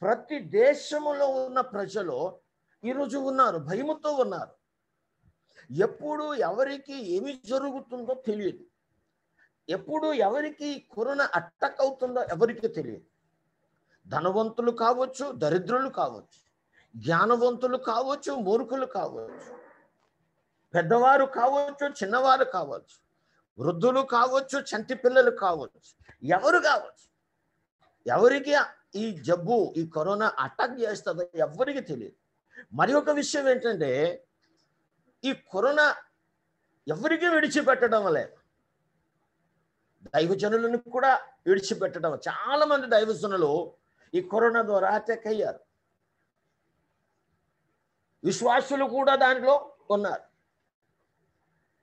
ప్రతి దేశములో ఉన్న ప్రజలు ఈరోజు ఉన్నారు భయముతో ఉన్నారు. ఎప్పుడు ఎవరికి ఏమి జరుగుతుందో తెలియదు. ఎప్పుడు ఎవరికి కరోనా అట్టక్ అవుతుందో ఎవరికి తెలియదు. ధనవంతులు కావచ్చు దరిద్రులు కావచ్చు జ్ఞానవంతులు కావచ్చు మూర్ఖులు కావచ్చు పెద్దవారు కావచ్చు చిన్నవారు కావచ్చు వృద్ధులు కావచ్చు చంటి పిల్లలు కావచ్చు ఎవరు కావచ్చు ఎవరికి ఈ జబ్బు ఈ కరోనా అటాక్ చేస్తుందో ఎవరికి తెలియదు. మరి ఒక విషయం ఏంటంటే ఈ కరోనా ఎవరికి విడిచిపెట్టడం లేదు. దైవజనులను కూడా విడిచిపెట్టడం చాలా మంది దైవజనులు ఈ కరోనా ద్వారా అటాక్ అయ్యారు విశ్వాసులు కూడా దానిలో ఉన్నారు.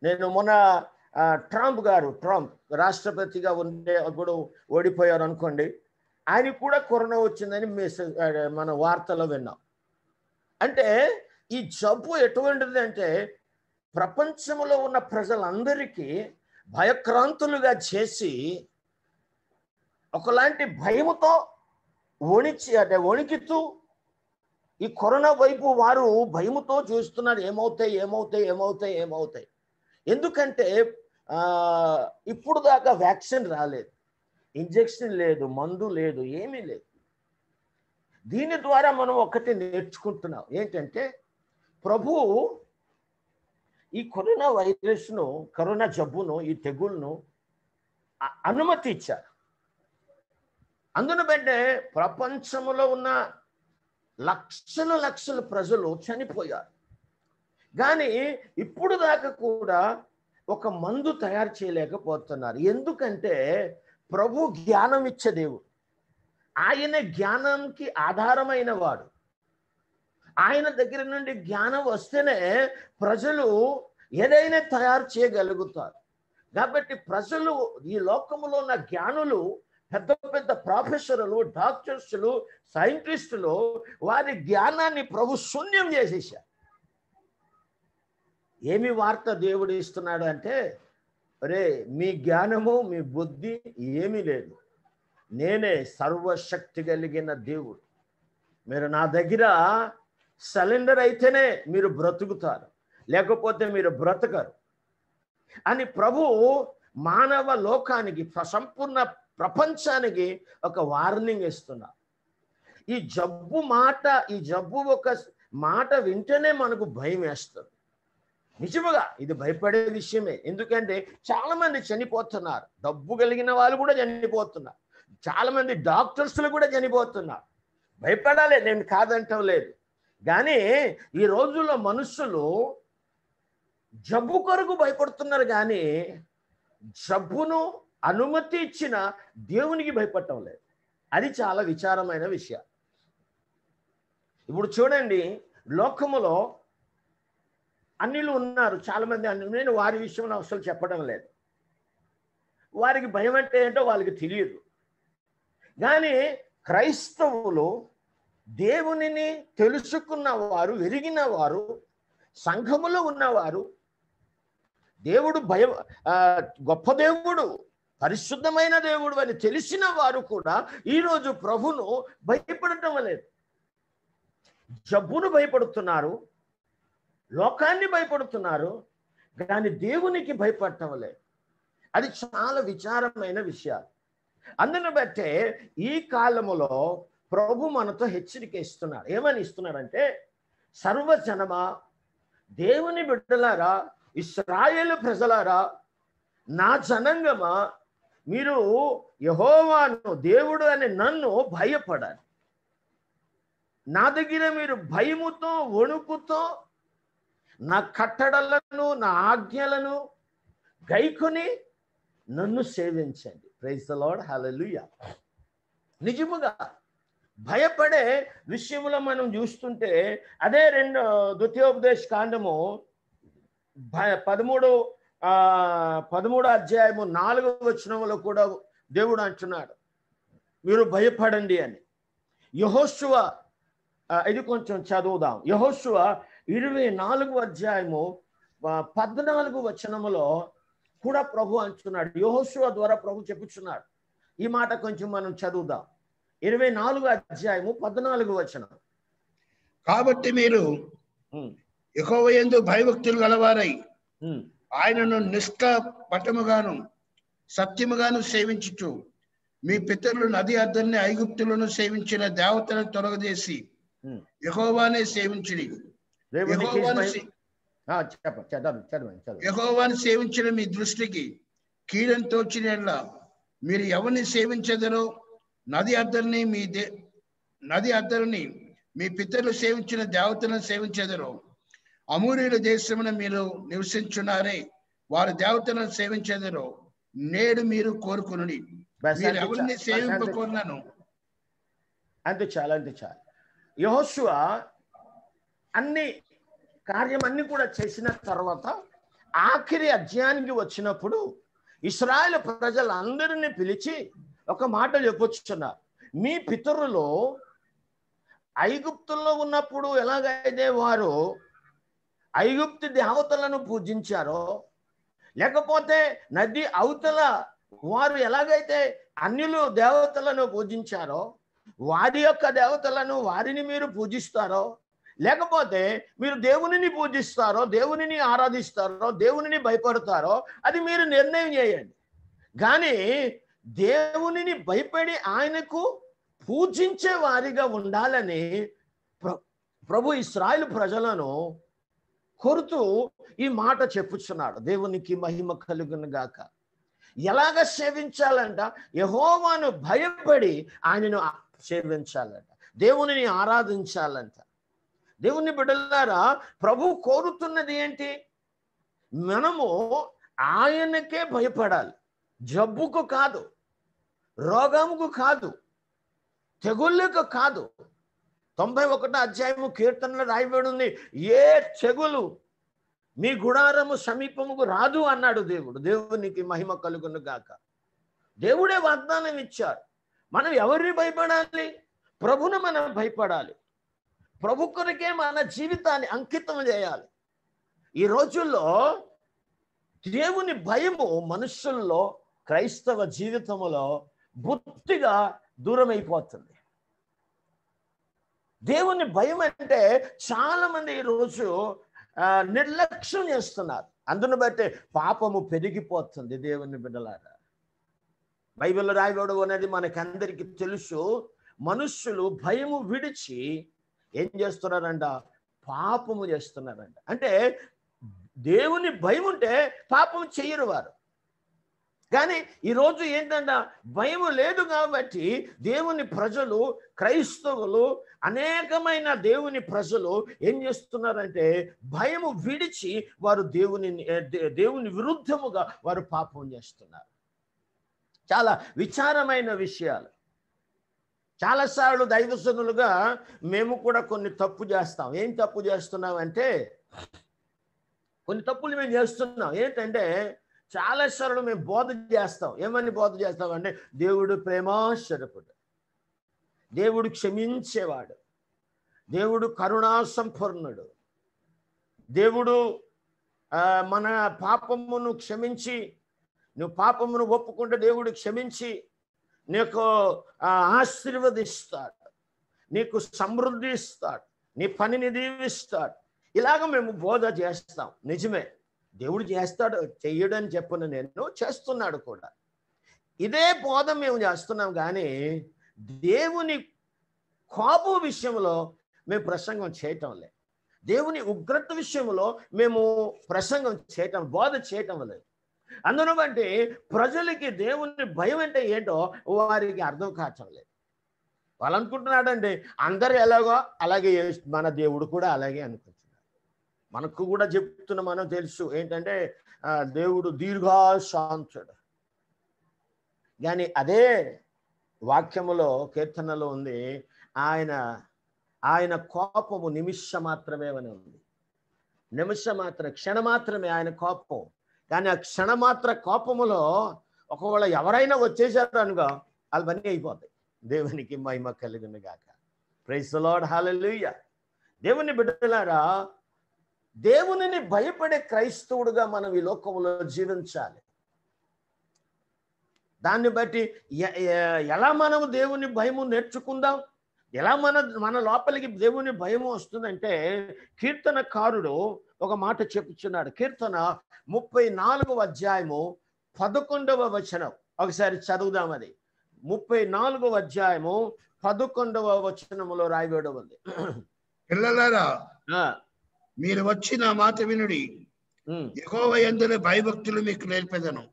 నేను మొన్న ట్రంప్ గారు ట్రంప్ రాష్ట్రపతిగా ఉండే అప్పుడు ఓడిపోయారు అనుకోండి ఆయనకు కూడా కరోనా వచ్చిందని మెసేజ్ మన వార్తలో విన్నాం. అంటే ఈ జబ్బు ఎటువంటిది అంటే ప్రపంచంలో ఉన్న ప్రజలందరికీ భయక్రాంతులుగా చేసి ఒకలాంటి భయముతో వణిచి అంటే వణికిత్తు ఈ కరోనా వైపు వారు భయముతో చూస్తున్నారు ఏమవుతాయి ఏమవుతాయి ఏమవుతాయి ఏమవుతాయి. ఎందుకంటే ఇప్పుడు దాకా వ్యాక్సిన్ రాలేదు ఇంజెక్షన్ లేదు మందు లేదు ఏమీ లేదు. దీని ద్వారా మనం ఒకటి నేర్చుకుంటున్నాం. ఏంటంటే ప్రభు ఈ కరోనా వైరస్ను కరోనా జబ్బును ఈ తెగుళ్ళను అనుమతి ఇచ్చారు అందును బట్టే ప్రపంచంలో ఉన్న లక్షల లక్షల ప్రజలు చనిపోయారు. కానీ ఇప్పుడు దాకా కూడా ఒక మందు తయారు చేయలేకపోతున్నారు. ఎందుకంటే ప్రభు జ్ఞానం ఇచ్చే దేవుడు. ఆయన జ్ఞానంకి ఆధారమైన వాడు. ఆయన దగ్గర నుండి జ్ఞానం వస్తేనే ప్రజలు ఏదైనా తయారు చేయగలుగుతారు. కాబట్టి ప్రజలు ఈ లోకంలో ఉన్న జ్ఞానులు పెద్ద పెద్ద ప్రొఫెసర్లు డాక్టర్స్లు సైంటిస్టులు వారి జ్ఞానాన్ని ప్రభు శూన్యం చేసేసారు ఏమి వార్త దేవుడు ఇస్తున్నాడు అంటే అరే మీ జ్ఞానము మీ బుద్ధి ఏమీ లేదు. నేనే సర్వశక్తి కలిగిన దేవుడు. మీరు నా దగ్గర సిలిండర్ అయితేనే మీరు బ్రతుకుతారు. లేకపోతే మీరు బ్రతకరు. అని ప్రభు మానవ లోకానికి సంపూర్ణ ప్రపంచానికి ఒక వార్నింగ్ ఇస్తున్నారు ఈ జబ్బు మాట ఈ జబ్బు ఒక మాట వింటేనే మనకు భయం వేస్తుంది. నిజముగా ఇది భయపడే విషయమే. ఎందుకంటే చాలా మంది చనిపోతున్నారు. డబ్బు కలిగిన వాళ్ళు కూడా చనిపోతున్నారు. చాలా మంది డాక్టర్స్లు కూడా చనిపోతున్నారు. భయపడాలి నేను కాదంటం లేదు. కానీ ఈ రోజుల్లో మనుషులు జబ్బు కొరకు భయపడుతున్నారు కానీ జబ్బును అనుమతి ఇచ్చిన దేవునికి భయపడటం లేదు. అది చాలా విచారమైన విషయం. ఇప్పుడు చూడండి లోకములో అన్నిలు ఉన్నారు చాలామంది అన్ని నేను వారి విషయంలో అసలు చెప్పడం లేదు. వారికి భయం అంటే ఏంటో వాళ్ళకి తెలియదు. కానీ క్రైస్తవులు దేవునిని తెలుసుకున్న వారు ఎరిగిన వారు సంఘములో ఉన్నవారు దేవుడు భయం గొప్ప దేవుడు. పరిశుద్ధమైన దేవుడు అని తెలిసిన వారు కూడా ఈరోజు ప్రభును భయపడటం లేదు. జబ్బును భయపడుతున్నారు లోకాన్ని భయపడుతున్నారు కానీ దేవునికి భయపడటం లేదు. అది చాలా విచారమైన విషయాలు. అందును బట్టే ఈ కాలములో ప్రభు మనతో హెచ్చరిక ఇస్తున్నాడు. ఏమని ఇస్తున్నాడంటే సర్వజనమ దేవుని బిడ్డలారా ఇస్రాయేల్ ప్రజలారా నా జనంగమా మీరు యహోవాను దేవుడు అని నన్ను భయపడాలి. నా దగ్గర మీరు భయముతో వణుకుతో నా కట్టడలను నా ఆజ్ఞలను గైకొని నన్ను సేవించండి. ప్రైజ్ ద లాడ్ హలలుయ నిజముగా భయపడే విషయంలో మనం చూస్తుంటే అదే రెండు ద్వితీయోపదేశ కాండము భయ పదమూడు పదమూడు అధ్యాయము నాలుగు వచనంలో కూడా దేవుడు అంటున్నాడు. మీరు భయపడండి అని. యహోశువ ఇది కొంచెం చదువుదాం. యహోశువ ఇరవై నాలుగు అధ్యాయము ఆ, పద్నాలుగు వచనములో కూడా ప్రభు అంటున్నాడు. యహోశువ ద్వారా ప్రభు చెప్పుచున్నాడు. ఈ మాట కొంచెం మనం చదువుదాం. ఇరవై నాలుగు అధ్యాయము పద్నాలుగు వచనం. కాబట్టి మీరు ఉమ్, యెహోవాయందు భయభక్తులు గలవారై ఆయనను నిష్ఠ పటముగాను సత్యముగాను సేవించుచు. మీ పితరులు నది అద్దరిని ఐగుప్తులను సేవించిన దేవతలను తొలగజేసి. యెహోవానే సేవించుడి. యెహోవాను సేవించిన మీ దృష్టికి కీడని తోచిన మీరు ఎవరిని సేవించదరో నది అద్దరిని మీ దే నది అద్దరిని మీ పితరులు సేవించిన దేవతలను సేవించెదరో అమూరీల దేశమున మీరు నివసించున్నారే వారి దేవతలను సేవించెదరో. నేడు మీరు కోరుకునుడి. మీరు అంతే ఎవరిని అంతే- చాలు అంతే చాలు యహోశువ అన్ని కార్యం అన్ని కూడా చేసిన తర్వాత ఆఖరి అధ్యాయానికి వచ్చినప్పుడు ఇస్రాయేల్ ప్రజలందరినీ పిలిచి ఒక మాట చెప్పొచ్చున్నారు. మీ పితరులు ఐగుప్తుల్లో ఉన్నప్పుడు ఎలాగైతే వారు ఐగుప్తి దేవతలను పూజించారో? లేకపోతే నది అవతల వారు ఎలాగైతే అన్యులు దేవతలను పూజించారో వారి యొక్క దేవతలను వారిని మీరు పూజిస్తారో? లేకపోతే మీరు దేవునిని పూజిస్తారో దేవునిని ఆరాధిస్తారో దేవునిని భయపడతారో అది మీరు నిర్ణయం చేయండి. కానీ దేవునిని భయపడి ఆయనకు పూజించే వారిగా ఉండాలని ప్ర- ప్రభు ఇస్రాయిల్ ప్రజలను కోరుతూ ఈ మాట చెప్పుచున్నాడు. దేవునికి మహిమ కలుగును గాక. ఎలాగ సేవించాలంట? యహోవాను భయపడి ఆయనను సేవించాలంట. దేవునిని ఆరాధించాలంట. దేవుని బిడ్డలారా ప్రభు కోరుతున్నది ఏంటి? మనము ఆయనకే భయపడాలి. జబ్బుకు కాదు రోగముకు కాదు తెగుళ్ళకు కాదు తొంభై ఒకటో అధ్యాయము కీర్తనలో రాయబడి ఉంది. ఏ చెగులు మీ గుడారము సమీపముకు రాదు అన్నాడు దేవుడు. దేవునికి మహిమ కలుగును గాక. దేవుడే వాగ్దానం ఇచ్చాడు మనం ఎవరిని భయపడాలి? ప్రభును మనం భయపడాలి. ప్రభు కొరకే మన జీవితాన్ని అంకితం చేయాలి. ఈ రోజుల్లో దేవుని భయము మనుషుల్లో క్రైస్తవ జీవితంలో బుత్తిగా దూరం అయిపోతుంది దేవుని భయం అంటే చాలా మంది ఈరోజు ఆ, నిర్లక్ష్యం చేస్తున్నారు. అందును బట్టి పాపము పెరిగిపోతుంది దేవుని బిడ్డలారా. బైబిల్ రాయబడవు అనేది మనకందరికీ తెలుసు మనుష్యులు భయము విడిచి ఏం చేస్తున్నారంట? పాపము చేస్తున్నారంట. అంటే దేవుని భయం ఉంటే పాపం చెయ్యరు వారు. కానీ ఈరోజు ఏంటంటే భయం లేదు కాబట్టి దేవుని ప్రజలు క్రైస్తవులు అనేకమైన దేవుని ప్రజలు ఏం చేస్తున్నారంటే భయము విడిచి వారు దేవుని దేవుని విరుద్ధముగా వారు పాపం చేస్తున్నారు. చాలా విచారమైన విషయాలు. చాలాసార్లు దైవసనులుగా మేము కూడా కొన్ని తప్పు చేస్తాం. ఏం తప్పు చేస్తున్నాం అంటే కొన్ని తప్పులు మేము చేస్తున్నాం. ఏంటంటే చాలాసార్లు మేము బోధ చేస్తాం. ఏమని బోధ చేస్తాం అంటే దేవుడు ప్రేమాశరపుడు దేవుడు క్షమించేవాడు. దేవుడు కరుణా సంపూర్ణుడు దేవుడు మన పాపమును క్షమించి నువ్వు పాపమును ఒప్పుకుంటే దేవుడు క్షమించి నీకు ఆశీర్వదిస్తాడు. నీకు సమృద్ధి ఇస్తాడు నీ పనిని దీవిస్తాడు. ఇలాగ మేము బోధ చేస్తాం. నిజమే. దేవుడు చేస్తాడు చెయ్యడని చెప్పను నేను చేస్తున్నాడు కూడా. ఇదే బోధం మేము చేస్తున్నాం కానీ దేవుని కోపు విషయంలో మేము ప్రసంగం చేయటం లేదు. దేవుని ఉగ్రత విషయంలో మేము ప్రసంగం చేయటం బోధ చేయటం లేదు. అందును బట్టి ప్రజలకి దేవుని భయం అంటే ఏంటో వారికి అర్థం కావటం లేదు. వాళ్ళు అనుకుంటున్నాడండి అందరు ఎలాగో అలాగే మన దేవుడు కూడా అలాగే అనుకుంటున్నాడు మనకు కూడా చెప్తున్న మనం తెలుసు. ఏంటంటే దేవుడు దీర్ఘశాంతుడు. కానీ అదే వాక్యములో కీర్తనలో ఉంది ఆయన ఆయన కోపము నిమిష మాత్రమే అని ఉంది. నిమిష మాత్రం క్షణ మాత్రమే ఆయన కోపం. కానీ ఆ క్షణమాత్ర కోపములో ఒకవేళ ఎవరైనా వచ్చేసారు అనుకో అవన్నీ అయిపోతాయి. దేవునికి మహిమ కలిగిన గాక ప్రైస్ లార్డ్ హాలూయ దేవుని బిడ్డలారా దేవునిని భయపడే క్రైస్తవుడుగా మనం ఈ లోకంలో జీవించాలి. దాన్ని బట్టి ఎలా మనం దేవుని భయము నేర్చుకుందాం? ఎలా మన మన లోపలికి దేవుని భయము వస్తుందంటే కీర్తనకారుడు ఒక మాట చెప్పుచున్నాడు. కీర్తన ముప్పై నాలుగవ అధ్యాయము పదకొండవ వచనం. ఒకసారి చదువుదాం అది. ముప్పై నాలుగవ అధ్యాయము పదకొండవ వచనములో రాయబడి ఉంది. పిల్లలారా మీరు వచ్చి నా మాట వినుడి. యెహోవా యందున భయభక్తులు మీకు నేర్పెదను.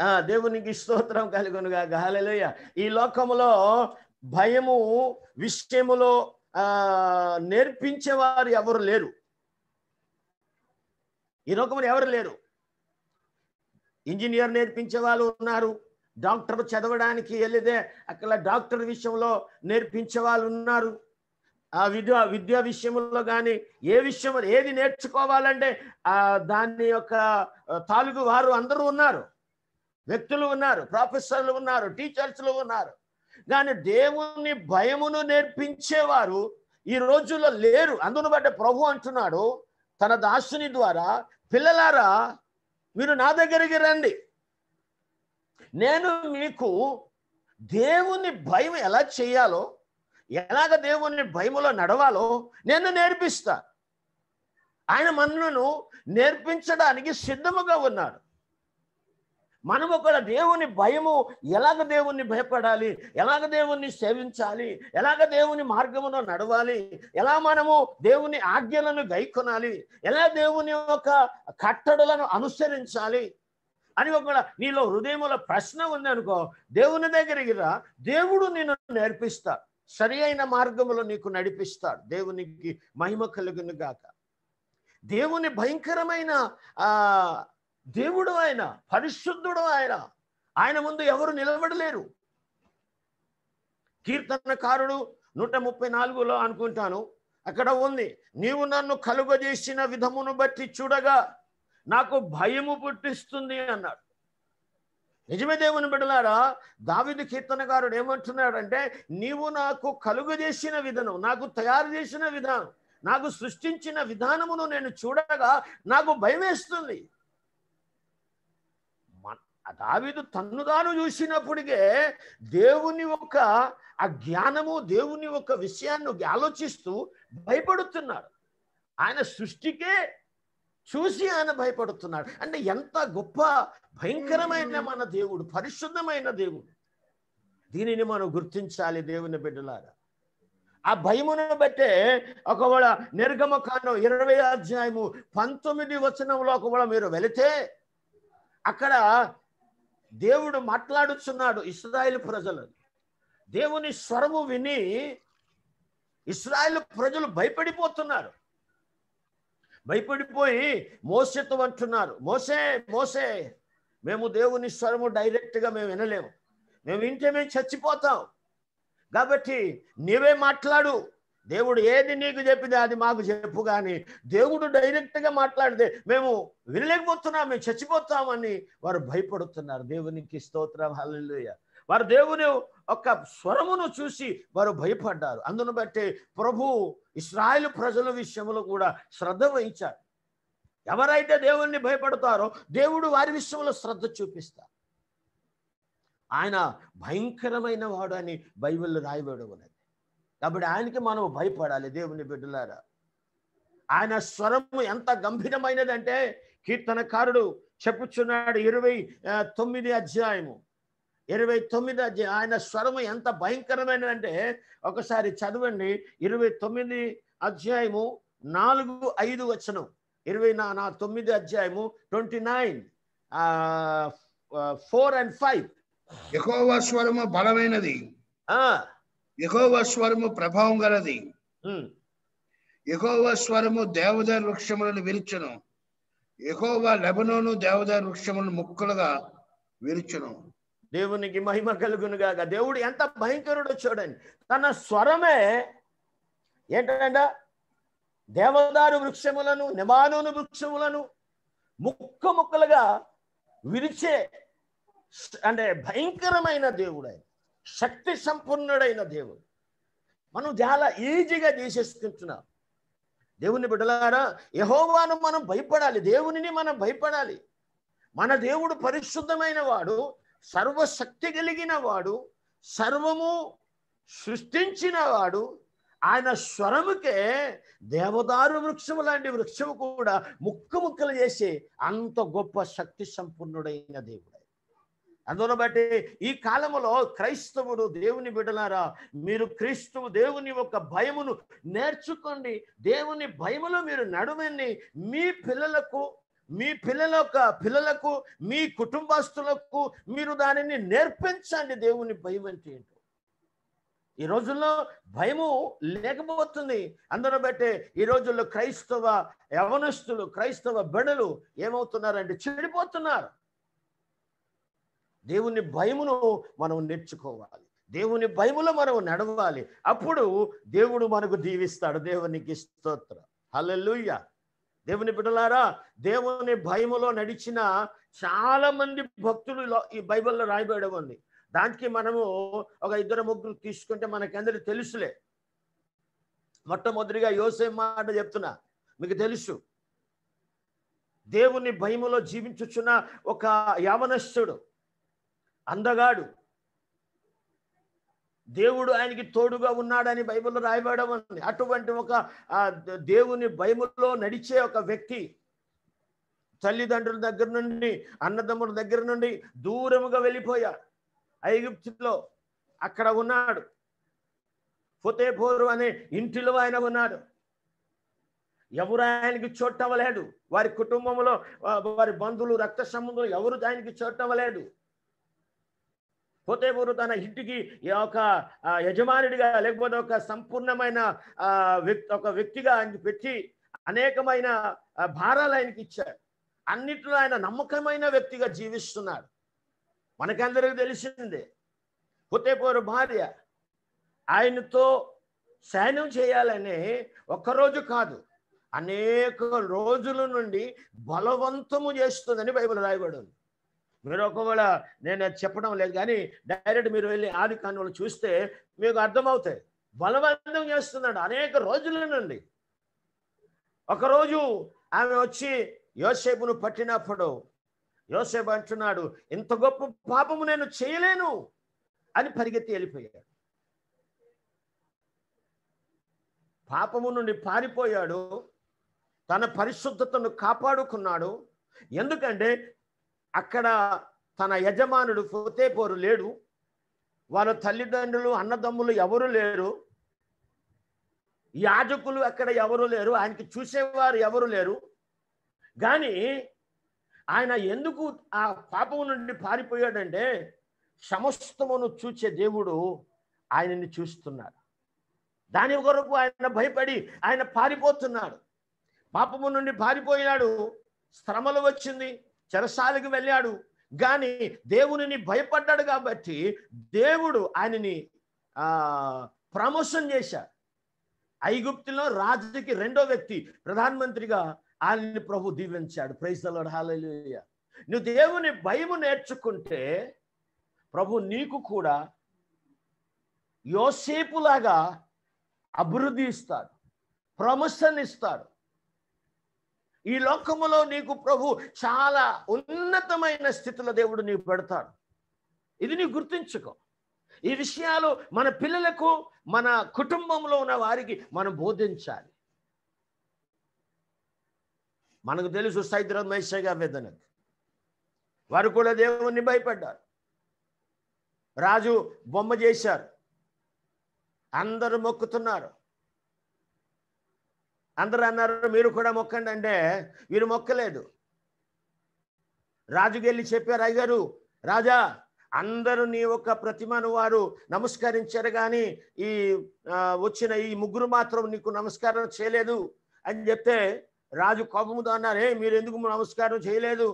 ఆ దేవునికి స్తోత్రం కలుగునుగా. హల్లెలూయ. ఈ లోకములో భయము విషయములో ఆ నేర్పించేవారు ఎవరు లేరు. ఈ లోకములో ఎవరు లేరు? ఇంజనీర్ నేర్పించే వాళ్ళు ఉన్నారు. డాక్టర్ చదవడానికి వెళ్ళితే అక్కడ డాక్టర్ విషయంలో నేర్పించే వాళ్ళు ఉన్నారు. ఆ విద్య విద్యా విషయంలో కానీ ఏ విషయం ఏది నేర్చుకోవాలంటే ఆ దాని యొక్క తాలూకు వారు అందరూ ఉన్నారు. వ్యక్తులు ఉన్నారు ప్రొఫెసర్లు ఉన్నారు టీచర్స్లు ఉన్నారు. కానీ దేవుని భయమును నేర్పించేవారు ఈ రోజుల్లో లేరు. అందును బట్టి ప్రభు అంటున్నాడు తన దాసుని ద్వారా పిల్లలారా మీరు నా దగ్గరికి రండి. నేను మీకు దేవుని భయం ఎలా చేయాలో ఎలాగ దేవుని భయములో నడవాలో నేను నేర్పిస్తా. ఆయన మనను నేర్పించడానికి సిద్ధముగా ఉన్నాడు. మనం ఒక దేవుని భయము ఎలాగ దేవుణ్ణి భయపడాలి? ఎలాగ దేవుణ్ణి సేవించాలి? ఎలాగ దేవుని మార్గములో నడవాలి? ఎలా మనము దేవుని ఆజ్ఞలను గైకొనాలి? ఎలా దేవుని యొక్క కట్టడలను అనుసరించాలి? అని ఒక నీలో హృదయముల ప్రశ్న ఉంది అనుకో దేవుని దగ్గరికి రా. దేవుడు నిన్ను నేర్పిస్తాడు సరి అయిన మార్గములో నీకు నడిపిస్తాడు. దేవునికి మహిమ కలుగును గాక. దేవుని భయంకరమైన ఆ దేవుడు ఆయన పరిశుద్ధుడు ఆయన. ఆయన ముందు ఎవరు నిలబడలేరు. కీర్తనకారుడు నూట ముప్పై నాలుగులో అనుకుంటాను. అక్కడ ఉంది నీవు నన్ను కలుగజేసిన విధమును బట్టి చూడగా నాకు భయము పుట్టిస్తుంది అన్నాడు. నిజమే దేవుని బిడ్డలారా? దావిదు కీర్తనకారుడు ఏమంటున్నాడంటే నీవు నాకు కలుగజేసిన విధానం నాకు తయారు చేసిన విధానం నాకు సృష్టించిన విధానమును నేను చూడగా నాకు భయం వేస్తుంది. తన్ను తాను చూసినప్పటికే దేవుని యొక్క ఆ జ్ఞానము దేవుని యొక్క విషయాన్ని ఆలోచిస్తూ భయపడుతున్నాడు. ఆయన సృష్టికే చూసి ఆయన భయపడుతున్నాడు. అంటే ఎంత గొప్ప భయంకరమైన మన దేవుడు పరిశుద్ధమైన దేవుడు. దీనిని మనం గుర్తించాలి దేవుని బిడ్డలారా. ఆ భయమును బట్టే ఒకవేళ నిర్గమకాండం ఇరవై అధ్యాయము పంతొమ్మిది వచనంలో ఒకవేళ మీరు వెళితే అక్కడ దేవుడు మాట్లాడుచున్నాడు ఇస్రాయేల్ ప్రజలు దేవుని స్వరము విని ఇస్రాయేల్ ప్రజలు భయపడిపోతున్నారు. భయపడిపోయి మోసతో అంటున్నారు మోసే మోసే మేము దేవుని స్వరము డైరెక్ట్గా మేము వినలేము. మేము వింటే మేము చచ్చిపోతాం. కాబట్టి నీవే మాట్లాడు. దేవుడు ఏది నీకు చెప్పింది అది మాకు చెప్పు కానీ దేవుడు డైరెక్ట్గా మాట్లాడితే మేము వినలేకపోతున్నాం మేము చచ్చిపోతామని వారు భయపడుతున్నారు. దేవునికి స్తోత్రం. హల్లెలూయా. వారు దేవుని ఒక స్వరమును చూసి వారు భయపడ్డారు. అందును బట్టి ప్రభు ఇస్రాయేల్ ప్రజల విషయంలో కూడా శ్రద్ధ వహించారు ఎవరైతే దేవుణ్ణి భయపడతారో దేవుడు వారి విషయంలో శ్రద్ధ చూపిస్తారు. ఆయన భయంకరమైన వాడు అని బైబిల్లో రాయబడి ఉన్నది కాబట్టి ఆయనకి మనం భయపడాలి దేవుని బిడ్డలారా. ఆయన స్వరము ఎంత గంభీరమైనదంటే కీర్తనకారుడు చెప్పుచున్నాడు ఇరవై తొమ్మిది అధ్యాయము. ఇరవై తొమ్మిది అధ్యాయం ఆయన స్వరము ఎంత భయంకరమైనదంటే ఒకసారి చదవండి. ఇరవై తొమ్మిది అధ్యాయము నాలుగు ఐదు వచనం. ఇరవై నా నా తొమ్మిది అధ్యాయము twenty nine. Four and five. యెహోవా స్వరము బలమైనది. యెహోవా స్వరము ప్రభావం గలది. యెహోవా స్వరము దేవదారు వృక్షములను విరుచును. యెహోవా లెబనోను దేవదారు వృక్షములను ముక్కలుగా విరుచును. దేవునికి మహిమ కలుగునుగాక దేవుడు ఎంత భయంకరుడో చూడండి. తన స్వరమే ఏంటంట దేవదారు వృక్షములను నిమానోను వృక్షములను ముక్క ముక్కలుగా విరిచే అంటే భయంకరమైన దేవుడు ఆయన. శక్తి సంపన్నుడైన దేవుడు. మనం చాలా ఈజీగా చేసేసుకుంటున్నాం దేవుని బిడ్డలారా యహోవాను మనం భయపడాలి. దేవునిని మనం భయపడాలి. మన దేవుడు పరిశుద్ధమైన వాడు. సర్వశక్తి కలిగిన వాడు సర్వము సృష్టించిన వాడు ఆయన స్వరముకే దేవదారు వృక్షము లాంటి వృక్షము కూడా ముక్క ముక్కలు చేసి అంత గొప్ప శక్తి సంపన్నుడైన దేవుడు. అందులో బట్టి ఈ కాలంలో క్రైస్తవుడు దేవుని బిడలారా మీరు క్రీస్తువు దేవుని యొక్క భయమును నేర్చుకోండి. దేవుని భయములో మీరు నడుమని మీ పిల్లలకు మీ పిల్లల యొక్క పిల్లలకు మీ కుటుంబస్తులకు మీరు దానిని నేర్పించండి దేవుని భయం అంటే ఏంటో. ఈ రోజుల్లో భయము లేకపోతుంది. అందరూ బట్టే ఈ రోజుల్లో క్రైస్తవ యవనస్తులు క్రైస్తవ బిడలు ఏమవుతున్నారంటే చెడిపోతున్నారు. దేవుని భయమును మనం నేర్చుకోవాలి. దేవుని భయములో మనం నడవాలి. అప్పుడు దేవుడు మనకు దీవిస్తాడు. దేవునికి స్తోత్రం. హల్లెలూయా. దేవుని బిడ్డలారా దేవుని భయములో నడిచిన చాలా మంది భక్తులు ఈ బైబిల్లో రాయబడి ఉంది. దానికి మనము ఒక ఇద్దరు ముగ్గురు తీసుకుంటే మనకందరికి తెలుసులే. మొట్టమొదటిగా యోసే మాట చెప్తున్నా. మీకు తెలుసు. దేవుని భయములో జీవించుచున్న ఒక యావనస్తుడు అందగాడు దేవుడు ఆయనకి తోడుగా ఉన్నాడని బైబిల్లో రాయబడడం ఉంది. అటువంటి ఒక దేవుని భయములో నడిచే ఒక వ్యక్తి తల్లిదండ్రుల దగ్గర నుండి అన్నదమ్ముల దగ్గర నుండి దూరముగా వెళ్ళిపోయాడు. ఐగుప్తులో అక్కడ ఉన్నాడు. ఫొతేపోరు అనే ఇంటిలో ఆయన ఉన్నాడు. ఎవరు ఆయనకి చోటవ్వలేడు వారి కుటుంబంలో వారి బంధువులు రక్త సంబంధులు ఎవరు ఆయనకి చోటవ్వలేడు పోతేపూరు తన ఇంటికి ఒక యజమానుడిగా లేకపోతే ఒక సంపూర్ణమైన ఆ, వ్యక్తి ఒక వ్యక్తిగా ఆయన పెట్టి అనేకమైన భారాలు ఆయనకి ఇచ్చాడు అన్నిట్లో ఆయన నమ్మకమైన వ్యక్తిగా జీవిస్తున్నాడు. మనకందరికి తెలిసిందే. పోతేపోరు భార్య ఆయనతో సైన్యం చేయాలనే ఒక్కరోజు కాదు అనేక రోజుల నుండి బలవంతము చేస్తుందని బైబిల్ రాయబడి ఉంది మీరు ఒకవేళ నేను అది చెప్పడం లేదు కానీ డైరెక్ట్ మీరు వెళ్ళి ఆది కానులు చూస్తే మీకు అర్థమవుతాయి. బలవంతం చేస్తున్నాడు అనేక రోజులనండి ఒకరోజు ఆమె వచ్చి యోసేపును పట్టినప్పుడు యోసేపు అంటున్నాడు ఇంత గొప్ప పాపము నేను చేయలేను అని పరిగెత్తి వెళ్ళిపోయాడు. పాపము నుండి పారిపోయాడు తన పరిశుద్ధతను కాపాడుకున్నాడు. ఎందుకంటే అక్కడ తన యజమానుడు ఫోతేపోరు లేడు. వాళ్ళ తల్లిదండ్రులు అన్నదమ్ములు ఎవరు లేరు. యాజకులు అక్కడ ఎవరు లేరు. ఆయనకి చూసేవారు ఎవరు లేరు. కానీ ఆయన ఎందుకు ఆ పాపము నుండి పారిపోయాడంటే సమస్తమును చూచే దేవుడు ఆయనని చూస్తున్నాడు. దాని కొరకు ఆయన భయపడి ఆయన పారిపోతున్నాడు. పాపము నుండి పారిపోయినాడు. శ్రమలు వచ్చింది. చెరసాలకు వెళ్ళాడు. కానీ దేవునిని భయపడ్డాడు కాబట్టి దేవుడు ఆయనని ప్రమోషన్ చేశాడు. ఐగుప్తులో రాజుకి రెండో వ్యక్తి ప్రధానమంత్రిగా ఆయన్ని ప్రభు దీవించాడు. ప్రైజ్ హాలూయ నువ్వు దేవుని భయము నేర్చుకుంటే ప్రభు నీకు కూడా యోసేపులాగా అభివృద్ధి ఇస్తాడు. ప్రమోషన్ ఇస్తాడు. ఈ లోకములో నీకు ప్రభు చాలా ఉన్నతమైన స్థితిలో దేవుడు నీకు పెడతాడు. ఇది నీ గుర్తించుకో. ఈ విషయాలు మన పిల్లలకు మన కుటుంబంలో ఉన్న వారికి మనం బోధించాలి. మనకు తెలుసు సైద్రం మైషగా వేదనకు. వారు కూడా దేవుణ్ణి భయపడ్డారు. రాజు బొమ్మ చేశారు. అందరూ మొక్కుతున్నారు. అందరు అన్నారు మీరు కూడా మొక్కండి అంటే వీరు మొక్కలేదు. రాజుకి వెళ్ళి చెప్పారు అయ్యారు రాజా అందరూ నీ యొక్క ప్రతిమను వారు నమస్కరించారు కానీ ఈ వచ్చిన ఈ ముగ్గురు మాత్రం నీకు నమస్కారం చేయలేదు అని చెప్తే రాజు కోపముతో అన్నారు ఏ మీరు ఎందుకు నమస్కారం చేయలేదు?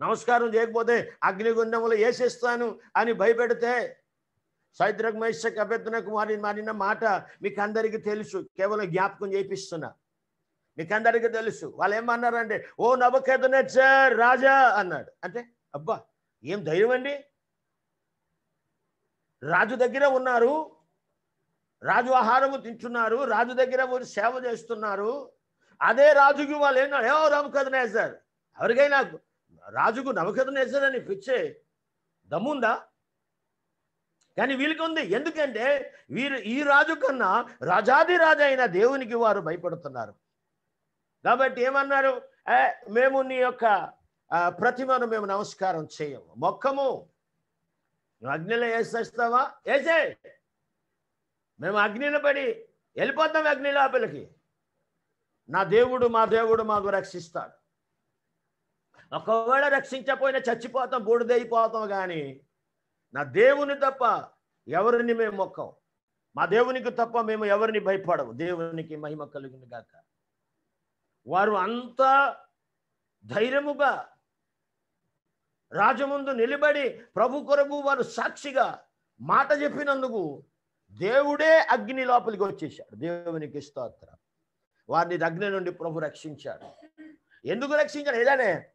నమస్కారం చేయకపోతే అగ్నిగుండంలో వేసేస్తాను అని భయపెడితే సైద్రక్ మైషక్ అభ్యర్థన మారి మారిన మాట మీకు అందరికీ తెలుసు. కేవలం జ్ఞాపకం చేపిస్తున్నా మీకు అందరికీ తెలుసు. వాళ్ళు ఏమన్నారంటే ఓ నవకేతనచ్చర్ రాజా అన్నాడు. అంటే అబ్బా ఏం ధైర్యం అండి? రాజు దగ్గర ఉన్నారు. రాజు ఆహారము తింటున్నారు. రాజు దగ్గర మీరు సేవ చేస్తున్నారు. అదే రాజుకి వాళ్ళు ఏమన్నారు ఏమో నవకథనేశారు ఎవరికైనా రాజుకు నవకథనేశారు అని పిచ్చే దమ్ముందా? కానీ వీళ్ళకి ఉంది. ఎందుకంటే వీరు ఈ రాజు కన్నా రాజాది రాజు అయిన దేవునికి వారు భయపడుతున్నారు. కాబట్టి ఏమన్నారు? "ఏ, మేము నీ యొక్క ప్రతిమను మేము నమస్కారం చేయము. మొక్కము. నువ్వు అగ్నిలో వేసేస్తావా వేసే మేము అగ్నిలో పడి వెళ్ళిపోతాం అగ్ని లోపలికి నా దేవుడు మా దేవుడు మాకు రక్షిస్తాడు. ఒకవేళ రక్షించకపోయినా చచ్చిపోతాం బూడిదైపోతాం కానీ నా దేవుని తప్ప ఎవరిని మేము మొక్కం? మా దేవునికి తప్ప మేము ఎవరిని భయపడము? దేవునికి మహిమ కలిగింది గాక. వారు అంత ధైర్యముగా రాజముందు నిలబడి ప్రభు కొరకు వారు సాక్షిగా మాట చెప్పినందుకు దేవుడే అగ్ని లోపలికి వచ్చేసాడు దేవునికి స్తోత్రం. వారిని అగ్ని నుండి ప్రభు రక్షించాడు. ఎందుకు రక్షించాడు? ఏదానే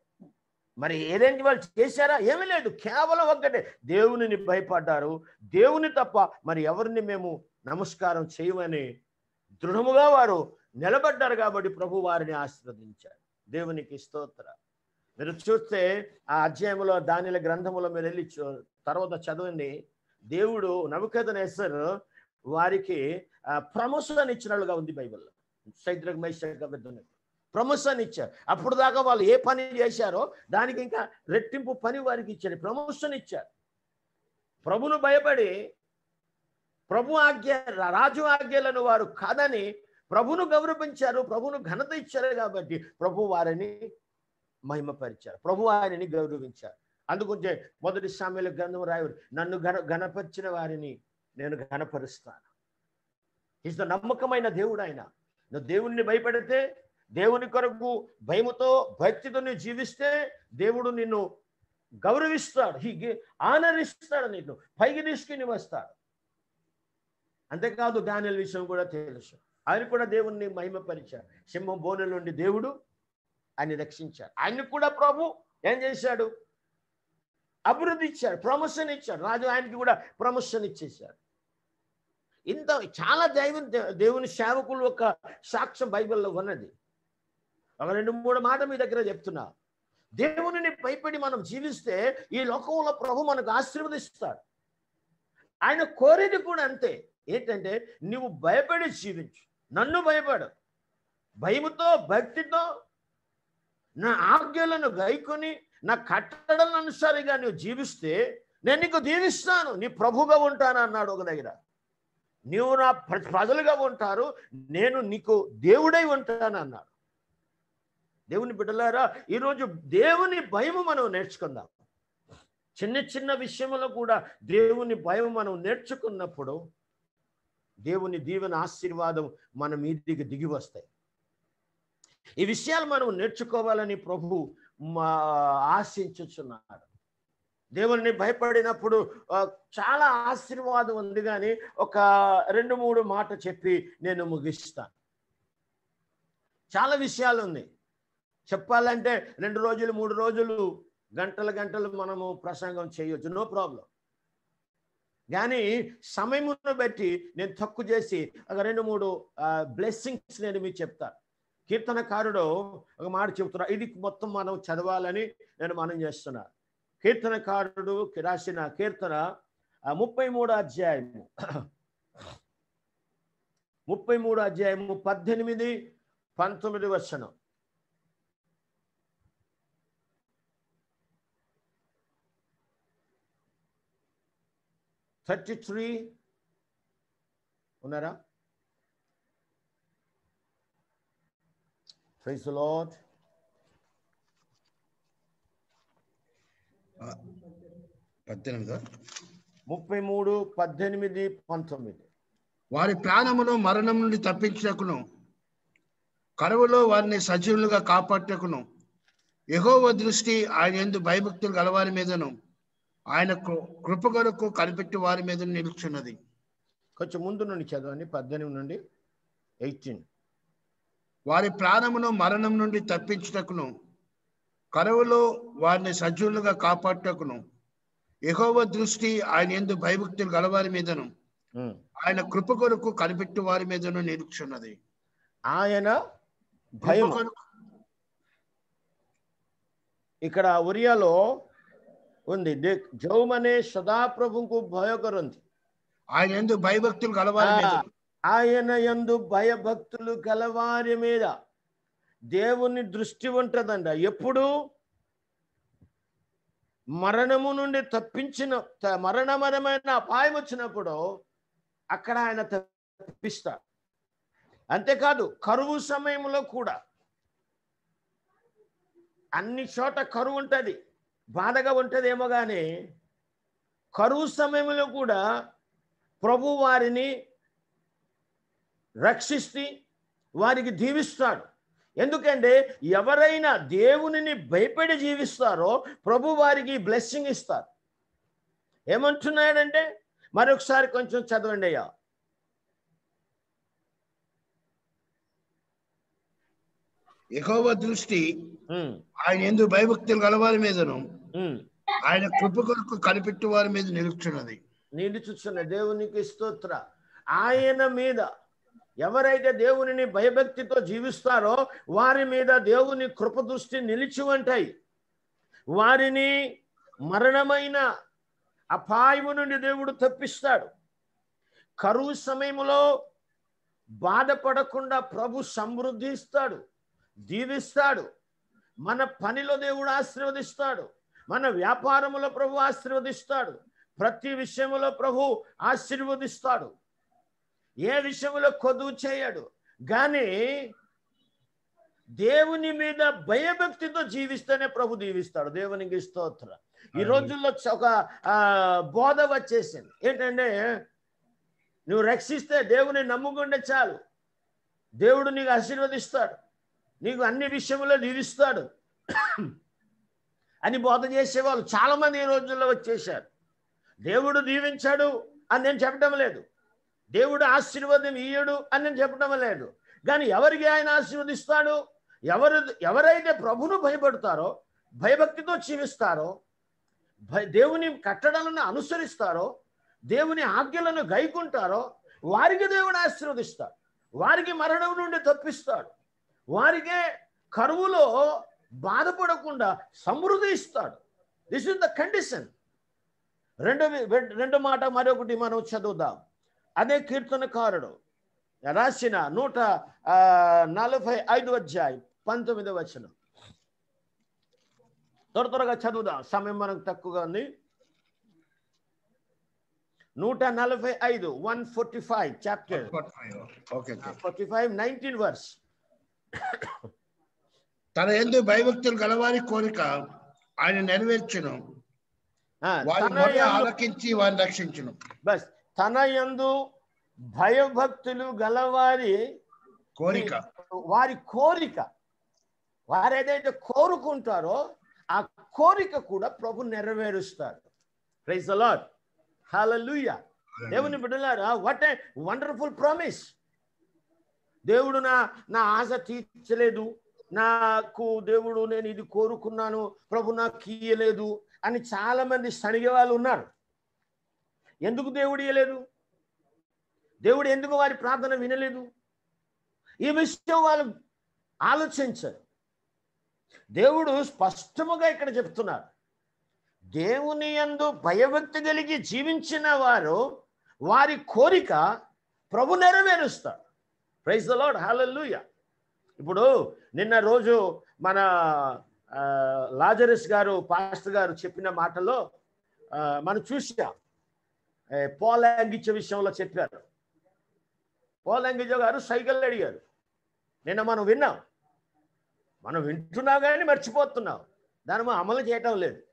మరి ఏదేంటి వాళ్ళు చేశారా? ఏమీ లేదు. కేవలం ఒక్కటే. దేవునిని భయపడ్డారు. దేవుని తప్ప మరి ఎవరిని మేము నమస్కారం చేయమని దృఢముగా వారు నిలబడ్డారు కాబట్టి ప్రభు వారిని ఆశీర్వదించారు. దేవునికి స్తోత్ర. మీరు చూస్తే ఆ అధ్యాయంలో దానిల గ్రంథములో మీరు వెళ్ళి తర్వాత చదవండి. దేవుడు నవకథనేశ్వర్ వారికి ప్రమోషన్ ఇచ్చినట్లుగా ఉంది బైబిల్లో. సైద్రక మైషక ప్రమోషన్ ఇచ్చారు. అప్పుడు దాకా వాళ్ళు ఏ పని చేశారో దానికి ఇంకా రెట్టింపు పని వారికి ఇచ్చారు. ప్రమోషన్ ఇచ్చారు. ప్రభును భయపడి ప్రభు ఆజ్ఞ రాజు ఆజ్ఞలను వారు కాదని ప్రభును గౌరవించారు. ప్రభును ఘనత ఇచ్చారు కాబట్టి ప్రభు వారిని మహిమపరిచారు. ప్రభు ఆయనని గౌరవించారు. అందుకుంటే మొదటి సామ్యుల గ్రంథం రాయరు నన్ను ఘన ఘనపరిచిన వారిని నేను ఘనపరుస్తాను. ఇస్ నమ్మకమైన దేవుడు ఆయన. నువ్వు దేవుణ్ణి భయపడితే దేవుని కొరకు భయముతో భక్తితో నువ్వు జీవిస్తే దేవుడు నిన్ను గౌరవిస్తాడు. హీ ఆనరిస్తాడు నిన్ను. పైకి తీసుకుని వస్తాడు. అంతేకాదు దానిల విషయం కూడా తెలుసు. ఆయన కూడా దేవుణ్ణి మహిమపరిచాడు. సింహం బోనెల నుండి దేవుడు ఆయన రక్షించాడు. ఆయన కూడా ప్రభు ఏం చేశాడు? అభివృద్ధి ఇచ్చాడు ప్రమోషన్ ఇచ్చాడు. రాజు ఆయనకి కూడా ప్రమోషన్ ఇచ్చేశాడు. ఇంత చాలా దైవ దేవుని సేవకులు ఒక సాక్ష్యం బైబిల్లో ఉన్నది. ఒక రెండు మూడు మాట మీ దగ్గర చెప్తున్నా. దేవుని భయపడి మనం జీవిస్తే ఈ లోకంలో ప్రభు మనకు ఆశీర్వదిస్తాడు. ఆయన కోరేది కూడా అంతే. ఏంటంటే నువ్వు భయపడి జీవించు. నన్ను భయపడు భయముతో భక్తితో నా ఆజ్ఞలను గైకొని నా కట్టడలను అనుసారిగా నువ్వు జీవిస్తే నేను నీకు దీవిస్తాను. నీ ప్రభుగా ఉంటాను అన్నాడు ఒక దగ్గర. నీవు నా ప్ర- ప్రజలుగా ఉంటారు. నేను నీకు దేవుడై ఉంటాను అన్నాడు. దేవుని బిడ్డలారా ఈరోజు దేవుని భయము మనం నేర్చుకుందాం. చిన్న చిన్న విషయంలో కూడా దేవుని భయం మనం నేర్చుకున్నప్పుడు దేవుని దీవెన ఆశీర్వాదం మన మీదికి దిగి వస్తాయి. ఈ విషయాలు మనం నేర్చుకోవాలని ప్రభు మా ఆశించుచున్నారు దేవుని భయపడినప్పుడు చాలా ఆశీర్వాదం ఉంది కానీ ఒక రెండు మూడు మాట చెప్పి నేను ముగిస్తాను. చాలా విషయాలు ఉన్నాయి. చెప్పాలంటే రెండు రోజులు మూడు రోజులు గంటలు గంటలు మనము ప్రసంగం చేయొచ్చు. నో ప్రాబ్లం కానీ సమయమును బట్టి నేను తక్కువ చేసి ఒక రెండు మూడు బ్లెస్సింగ్స్ నేను మీకు చెప్తాను కీర్తనకారుడు ఒక మాట చెబుతున్నా ఇది మొత్తం మనం చదవాలని నేను మనం చేస్తున్నా. కీర్తనకారుడు రాసిన కీర్తన ముప్పై మూడు అధ్యాయము. ముప్పై మూడు అధ్యాయము పద్దెనిమిది పంతొమ్మిది వచనం. Thirty three. ఉన్నారా? ప్రైజ్ పద్దెనిమిదో? ముప్పై మూడు పద్దెనిమిది పంతొమ్మిది. వారి ప్రాణమును మరణం నుండి తప్పించకును కరువులో వారిని సజీవులుగా కాపాడటకును యెహోవా దృష్టి ఆయన ఎందు భయభక్తులు గలవారి మీదను. ఆయన కృప కొరకు కనిపెట్టి వారి మీద నిలుచున్నది. కొంచెం ముందు నుండి చదవండి పద్దెనిమిది నుండి ఎయిటీన్. వారి ప్రాణమును మరణం నుండి తప్పించుటకును కరువులో వారిని సజీవులుగా కాపాడటకును. యెహోవా దృష్టి ఆయన ఎందు భయభక్తులు గలవారి మీదను. ఆయన కృప కొరకు కనిపెట్టి వారి మీదను నిలుచున్నది. ఆయన భయం ఇక్కడ ఒరియాలో ఉంది. జౌమనే సదాప్రభుకు భయకరుంది. ఆయన ఎందు భయభక్తులు గలవారి మీద. ఆయన యందు భయభక్తులు గలవారి మీద. దేవుని దృష్టి ఉంటదంట. ఎప్పుడు? మరణము నుండి తప్పించిన మరణమరమైన అపాయం వచ్చినప్పుడు అక్కడ ఆయన తప్పిస్తాడు. అంతేకాదు కరువు సమయంలో కూడా. అన్ని చోట కరువు ఉంటుంది. బాధగా ఉంటుందేమో కానీ కరువు సమయంలో కూడా ప్రభు వారిని రక్షిస్తే వారికి దీవిస్తాడు. ఎందుకంటే ఎవరైనా దేవునిని భయపడి జీవిస్తారో ప్రభు వారికి బ్లెస్సింగ్ ఇస్తారు. ఏమంటున్నాడంటే మరొకసారి కొంచెం చదవండి అయ్యా. యెహోవా దృష్టి ఆయన ఎందు భయభక్తులు గలవారి మీదను. ఆయన కృప కొరకు కనిపెట్టి వారి మీద నిలుచున్నది. చూస్తున్న దేవునికి స్తోత్ర. ఆయన మీద ఎవరైతే దేవునిని భయభక్తితో జీవిస్తారో వారి మీద దేవుని కృప దృష్టి నిలిచి ఉంటాయి. వారిని మరణమైన అపాయము నుండి దేవుడు తప్పిస్తాడు. కరువు సమయంలో బాధపడకుండా ప్రభు సమృద్ధి ఇస్తాడు దీవిస్తాడు. మన పనిలో దేవుడు ఆశీర్వదిస్తాడు. మన వ్యాపారములో ప్రభు ఆశీర్వదిస్తాడు. ప్రతి విషయంలో ప్రభు ఆశీర్వదిస్తాడు. ఏ విషయంలో కొదువు చేయడు. కానీ దేవుని మీద భయభక్తితో జీవిస్తేనే ప్రభు దీవిస్తాడు. దేవునికి స్తోత్ర. ఈ రోజుల్లో ఒక ఆ, బోధ వచ్చేసింది. ఏంటంటే నువ్వు రక్షిస్తే దేవుని నమ్ముకుంటే చాలు. దేవుడు నీకు ఆశీర్వదిస్తాడు. నీకు అన్ని విషయంలో దీవిస్తాడు అని బోధ చేసేవాళ్ళు చాలామంది ఈ రోజుల్లో వచ్చేసారు దేవుడు దీవించాడు అని నేను చెప్పడం లేదు. దేవుడు ఆశీర్వాదం ఇయ్యడు అని నేను చెప్పడం లేదు. కానీ ఎవరికి ఆయన ఆశీర్వదిస్తాడు? ఎవరు ఎవరైతే ప్రభును భయపడతారో భయభక్తితో జీవిస్తారో భయ దేవుని కట్టడాలను అనుసరిస్తారో దేవుని ఆజ్ఞలను గైకుంటారో వారికి దేవుడు ఆశీర్వదిస్తాడు. వారికి మరణం నుండి తప్పిస్తాడు. వారికే కరువులో బాధపడకుండా సమృద్ధి ఇస్తాడు. దిస్ ఇస్ ద కండిషన్ రెండో రెండో మాట మరొకటి మనం చదువుదాం. అదే కీర్తనకారుడు. రాసిన నూట నలభై ఐదు అధ్యాయం పంతొమ్మిది వచనం. త్వర త్వరగా చదువుదాం. సమయం మనకు తక్కువగా ఉంది. నూట నలభై ఐదు one forty five chapter forty five nineteen verse తన ఎందు భయభక్తులు గలవారి కోరిక ఆయన నెరవేర్చును. వారి మొర ఆలకించి వారిని రక్షించును. బస్ తన యందు భయభక్తులు గలవారి కోరిక. వారి కోరిక. వారు ఏదైతే కోరుకుంటారో ఆ కోరిక కూడా ప్రభు నెరవేరుస్తారు. ప్రైజ్ అలాట్ హల్లెలూయా దేవుని బిడ్డలారా వాట్ ఏ వండర్ఫుల్ ప్రామిస్ దేవుడు నా నా ఆశ తీర్చలేదు. నాకు దేవుడు నేను ఇది కోరుకున్నాను ప్రభు నాకు ఇయ్యలేదు అని చాలా మంది సణిగే వాళ్ళు ఉన్నారు. ఎందుకు దేవుడు ఇయ్యలేదు? దేవుడు ఎందుకు వారి ప్రార్థన వినలేదు? ఈ విషయం వాళ్ళు ఆలోచించారు. దేవుడు స్పష్టముగా ఇక్కడ చెప్తున్నారు. దేవుని యందు భయభక్తి కలిగి జీవించిన వారు వారి కోరిక ప్రభు నెరవేరుస్తారు. ప్రైజ్ ద లాడ్ హాలూయా ఇప్పుడు నిన్న రోజు మన లాజరస్ గారు పాస్టర్ గారు చెప్పిన మాటలో మనం చూసాం. ఏ, విషయంలో చెప్పారు. పోలాంగిజ గారు సైకిల్ అడిగారు. నిన్న మనం విన్నాం. మనం వింటున్నాం కానీ మర్చిపోతున్నాం. దాని మనం అమలు చేయటం లేదు.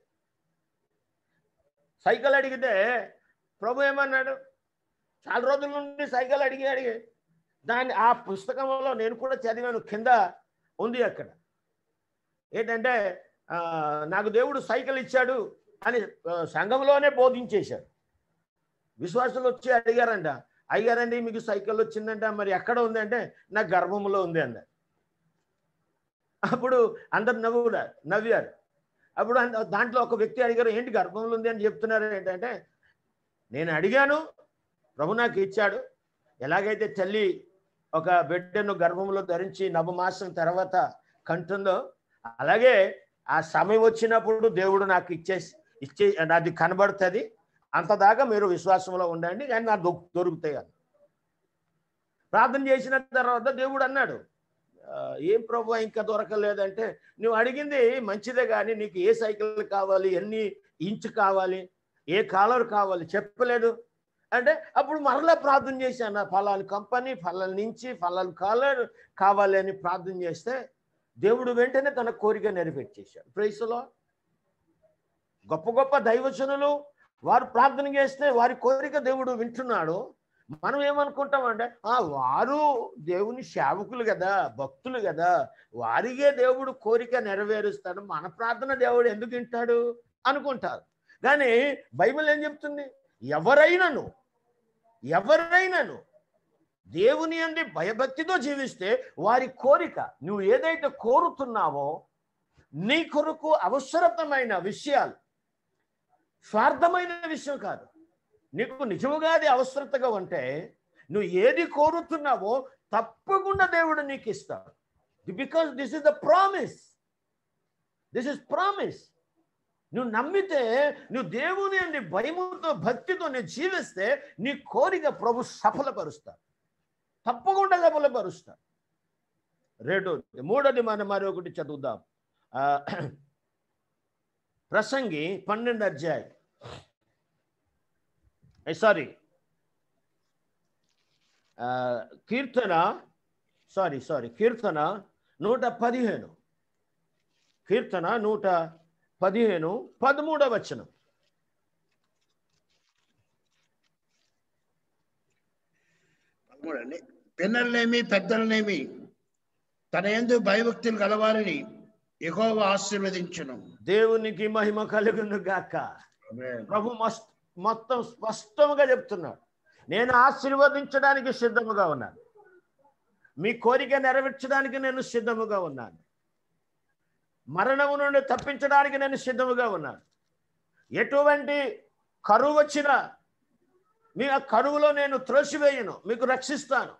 సైకిల్ అడిగితే ప్రభు ఏమన్నాడు? చాలా రోజుల నుండి సైకిల్ అడిగి అడిగి దాన్ని ఆ పుస్తకంలో నేను కూడా చదివాను కింద ఉంది అక్కడ. ఏంటంటే నాకు దేవుడు సైకిల్ ఇచ్చాడు అని సంఘంలోనే బోధించేశాడు విశ్వాసులు వచ్చి అడిగారంట అయ్యారండి మీకు సైకిల్ వచ్చిందంట మరి ఎక్కడ ఉంది? అంటే నా గర్భంలో ఉంది అన్నారు. అప్పుడు అందరు నవ్వుడా నవ్వారు. అప్పుడు దాంట్లో ఒక వ్యక్తి అడిగారు ఏంటి గర్భంలో ఉంది? అని చెప్తున్నారు ఏంటంటే నేను అడిగాను ప్రభు నాకు ఇచ్చాడు. ఎలాగైతే తల్లి ఒక బిడ్డను గర్భంలో ధరించి నవమాసం తర్వాత కంటుందో అలాగే ఆ సమయం వచ్చినప్పుడు దేవుడు నాకు ఇచ్చేసి ఇచ్చే నాది కనబడుతుంది. అంతదాకా మీరు విశ్వాసంలో ఉండండి కానీ నాకు దొ- దొరుకుతాయి అని. ప్రార్థన చేసిన తర్వాత దేవుడు అన్నాడు ఏం ప్రభు ఇంకా దొరకలేదంటే నువ్వు అడిగింది మంచిదే కానీ నీకు ఏ సైకిల్ కావాలి ఎన్ని ఇంచ్ కావాలి ఏ కాలర్ కావాలి చెప్పలేదు. అంటే అప్పుడు మరలా ప్రార్థన చేశాను ఫలాలు కంపెనీ ఫలాల నుంచి ఫలాలు కాలర్ కావాలి అని ప్రార్థన చేస్తే దేవుడు వెంటనే తన కోరిక నెరవేర్చేశాడు. ప్రైస్లో గొప్ప గొప్ప దైవచనులు వారు ప్రార్థన చేస్తే వారి కోరిక దేవుడు వింటున్నాడు. మనం ఏమనుకుంటామంటే ఆ వారు దేవుని సేవకులు కదా భక్తులు కదా వారిగే దేవుడు కోరిక నెరవేరుస్తాడు మన ప్రార్థన దేవుడు ఎందుకు వింటాడు? అనుకుంటారు. కానీ బైబిల్ ఏం చెప్తుంది? ఎవరైనాను ఎవరైనాను దేవుని అంది భయభక్తితో జీవిస్తే వారి కోరిక నువ్వు ఏదైతే కోరుతున్నావో నీ కొరకు అవసరమైన విషయాలు స్వార్థమైన విషయం కాదు. నీకు నిజముగా అది అవసరతగా ఉంటే నువ్వు ఏది కోరుతున్నావో తప్పకుండా దేవుడు నీకు ఇస్తాడు. Because this is the promise this is promise నువ్వు నమ్మితే నువ్వు దేవుని అని భయముతో భక్తితో నేను జీవిస్తే నీ కోరిక ప్రభు సఫలపరుస్తాడు. తప్పకుండా సఫలపరుస్తాడు. రెండోది మూడోది మనం మరొకటి చదువుదాం. ఆ, ప్రసంగి పన్నెండు అధ్యాయం. సారీ. కీర్తన సారీ సారీ కీర్తన నూట పదిహేను. కీర్తన నూట పదిహేను పదమూడవ వచనం. పదమూడండి. పిన్నలనేమి పెద్దలనేమి తన ఎందు భయభక్తులు గలవారిని ఎగోవ ఆశీర్వదించును. దేవునికి మహిమ కలుగును గాక. ప్రభు మస్ మొత్తం స్పష్టంగా చెప్తున్నాడు. నేను ఆశీర్వదించడానికి సిద్ధముగా ఉన్నాను. మీ కోరిక నెరవేర్చడానికి నేను సిద్ధముగా ఉన్నాను. మరణము నుండి తప్పించడానికి నేను సిద్ధముగా ఉన్నాను. ఎటువంటి కరువు వచ్చినా మీ ఆ కరువులో నేను త్రోసివేయను. మీకు రక్షిస్తాను.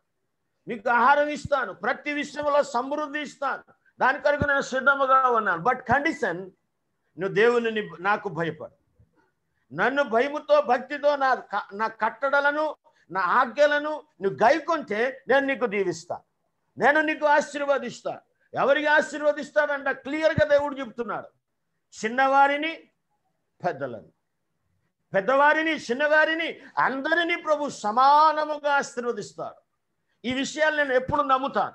మీకు ఆహారం ఇస్తాను. ప్రతి విషయంలో సమృద్ధి ఇస్తాను. దాని కొరకు నేను సిద్ధముగా ఉన్నాను. బట్ కండిషన్ నువ్వు దేవుని నాకు భయపడు. నన్ను భయముతో భక్తితో నా నా కట్టడలను నా ఆజ్ఞలను నువ్వు గైకుంటే నేను నీకు దీవిస్తాను నేను నీకు ఆశీర్వదిస్తాను ఎవరికి ఆశీర్వదిస్తాడంట? క్లియర్గా దేవుడు చెప్తున్నాడు. చిన్నవారిని పెద్దలను. పెద్దవారిని చిన్నవారిని అందరినీ ప్రభు సమానముగా ఆశీర్వదిస్తాడు. ఈ విషయాలు నేను ఎప్పుడు నమ్ముతాను.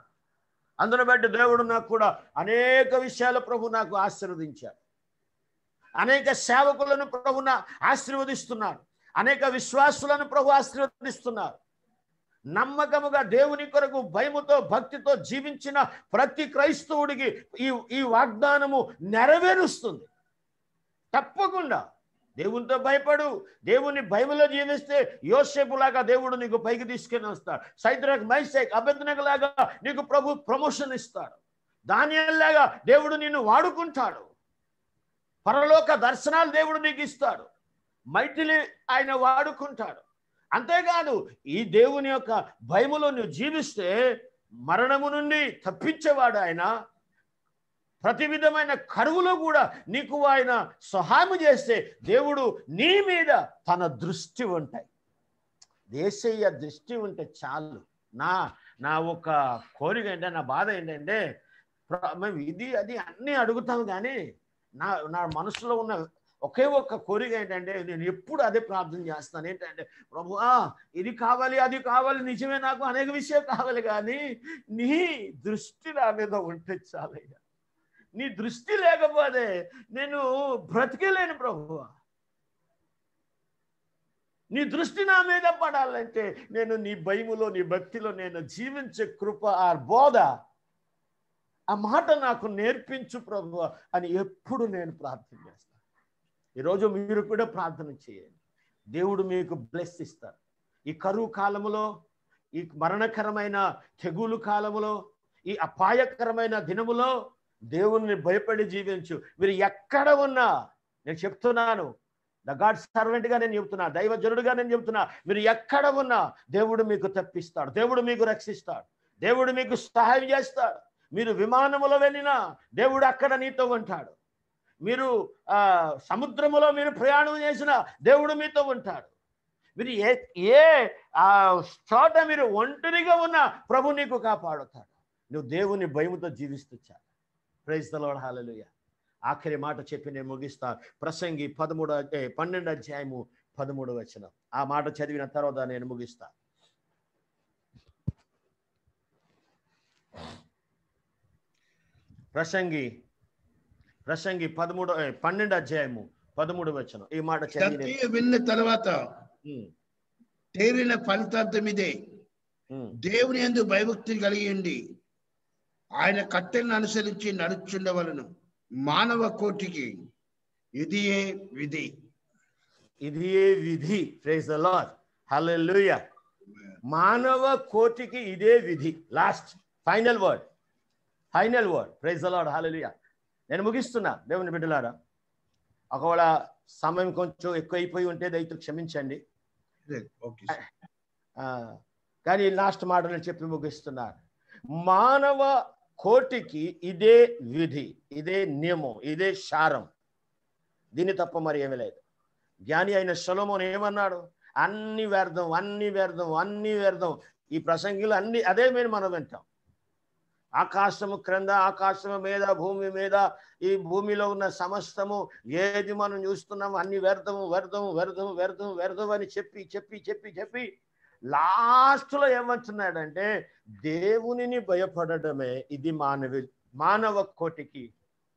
అందును బట్టి దేవుడు నాకు కూడా అనేక విషయాలు ప్రభు నాకు ఆశీర్వదించాడు. అనేక సేవకులను ప్రభున ఆశీర్వదిస్తున్నాడు. అనేక విశ్వాసులను ప్రభు ఆశీర్వదిస్తున్నారు నమ్మకముగా దేవుని కొరకు భయముతో భక్తితో జీవించిన ప్రతి క్రైస్తవుడికి ఈ ఈ వాగ్దానము నెరవేరుస్తుంది. తప్పకుండా. దేవునితో భయపడు. దేవుని భయములో జీవిస్తే యోసేపులాగా దేవుడు నీకు పైకి తీసుకొని వస్తాడు. సైద్రక్ మైసేక్ అభ్యర్థనకలాగా నీకు ప్రభు ప్రమోషన్ ఇస్తాడు. దానిలాగా దేవుడు నిన్ను వాడుకుంటాడు. పరలోక దర్శనాలు దేవుడు నీకు ఇస్తాడు. మైటిలి ఆయన వాడుకుంటాడు. అంతేకాదు ఈ దేవుని యొక్క భయములో నువ్వు జీవిస్తే మరణము నుండి తప్పించేవాడు ఆయన. ప్రతి విధమైన కరువులో కూడా నీకు ఆయన సహాయం చేస్తే దేవుడు నీ మీద తన దృష్టి ఉంటాయి. దేశీయ దృష్టి ఉంటే చాలు. నా నా ఒక కోరిక ఏంటంటే నా బాధ ఏంటంటే మేము ఇది అది అన్నీ అడుగుతాం కానీ నా నా మనసులో ఉన్న ఒకే ఒక్క కోరిక ఏంటంటే నేను ఎప్పుడు అదే ప్రార్థన చేస్తాను. ఏంటంటే ప్రభు ఇది కావాలి అది కావాలి నిజమే నాకు అనేక విషయాలు కావాలి కానీ నీ దృష్టి నా మీద ఉంటే చాలయ్యా. నీ దృష్టి లేకపోతే నేను బ్రతికేలేను ప్రభు. నీ దృష్టి నా మీద పడాలంటే నేను నీ భయములో నీ భక్తిలో నేను జీవించే కృప ఆ బోధ ఆ మాట నాకు నేర్పించు ప్రభు అని ఎప్పుడు నేను ప్రార్థన చేస్తాను. ఈరోజు మీరు కూడా ప్రార్థన చేయండి. దేవుడు మీకు బ్లెస్ ఇస్తారు. ఈ కరువు కాలములో ఈ మరణకరమైన తెగులు కాలములో ఈ అపాయకరమైన దినములో దేవుణ్ణి భయపడి జీవించు. మీరు ఎక్కడ ఉన్నా నేను చెప్తున్నాను ద గాడ్ సర్వెంట్గా నేను చెప్తున్నా దైవజనుడుగా నేను చెప్తున్నా మీరు ఎక్కడ ఉన్నా దేవుడు మీకు తప్పిస్తాడు. దేవుడు మీకు రక్షిస్తాడు. దేవుడు మీకు సహాయం చేస్తాడు. మీరు విమానములో వెళ్ళినా దేవుడు అక్కడ నీతో ఉంటాడు. మీరు ఆ సముద్రములో మీరు ప్రయాణం చేసిన దేవుడు మీతో ఉంటాడు. మీరు ఏ ఏ ఆ చోట మీరు ఒంటరిగా ఉన్న ప్రభు నీకు కాపాడుతాడు. నువ్వు దేవుని భయముతో జీవిస్తూ చాలు ప్రైజ్ హాలలుయ ఆఖరి మాట చెప్పి నేను ముగిస్తా. ప్రసంగి పదమూడు అంటే పన్నెండు అధ్యాయము పదమూడు వచ్చిన ఆ మాట చదివిన తర్వాత నేను ముగిస్తా. ప్రసంగి ప్రసంగి పదమూడు పన్నెండు అధ్యాయము పదమూడు వచనం. ఈ మాట విన్న తర్వాత తేలిన ఫలితార్థం ఇదే. దేవుని ఎందు భయభక్తి కలిగి ఉండి ఆయన కట్టెలను అనుసరించి నడుచుండవలను మానవ కోటికి ఇదియే విధి. ఇది ఏ విధి. ప్రైజ్ ద లార్డ్ హల్లెలూయా మానవ కోటికి ఇదే విధి. Last final word final word praise lord హల్లెలూయా నేను ముగిస్తున్నా దేవుని బిడ్డలారా. ఒకవేళ సమయం కొంచెం ఎక్కువైపోయి ఉంటే దయతో క్షమించండి. కానీ లాస్ట్ మాట నేను చెప్పి ముగిస్తున్నాను మానవ కోటికి ఇదే విధి ఇదే నియమం ఇదే శారం దీని తప్ప మరి ఏమీ లేదు. జ్ఞాని అయిన సొలమోన్ ఏమన్నాడు? అన్ని వ్యర్థం అన్ని వ్యర్థం అన్ని వ్యర్థం. ఈ ప్రసంగిలు అన్ని అదే మీరు మనం వింటాం. ఆకాశము క్రింద ఆకాశము మీద భూమి మీద ఈ భూమిలో ఉన్న సమస్తము ఏది మనం చూస్తున్నాము అన్ని వ్యర్థము వ్యర్థము వ్యర్థము వ్యర్థము వ్యర్థం అని చెప్పి చెప్పి చెప్పి చెప్పి లాస్ట్లో ఏమంటున్నాడంటే దేవునిని భయపడటమే ఇది మానవి మానవ కోటికి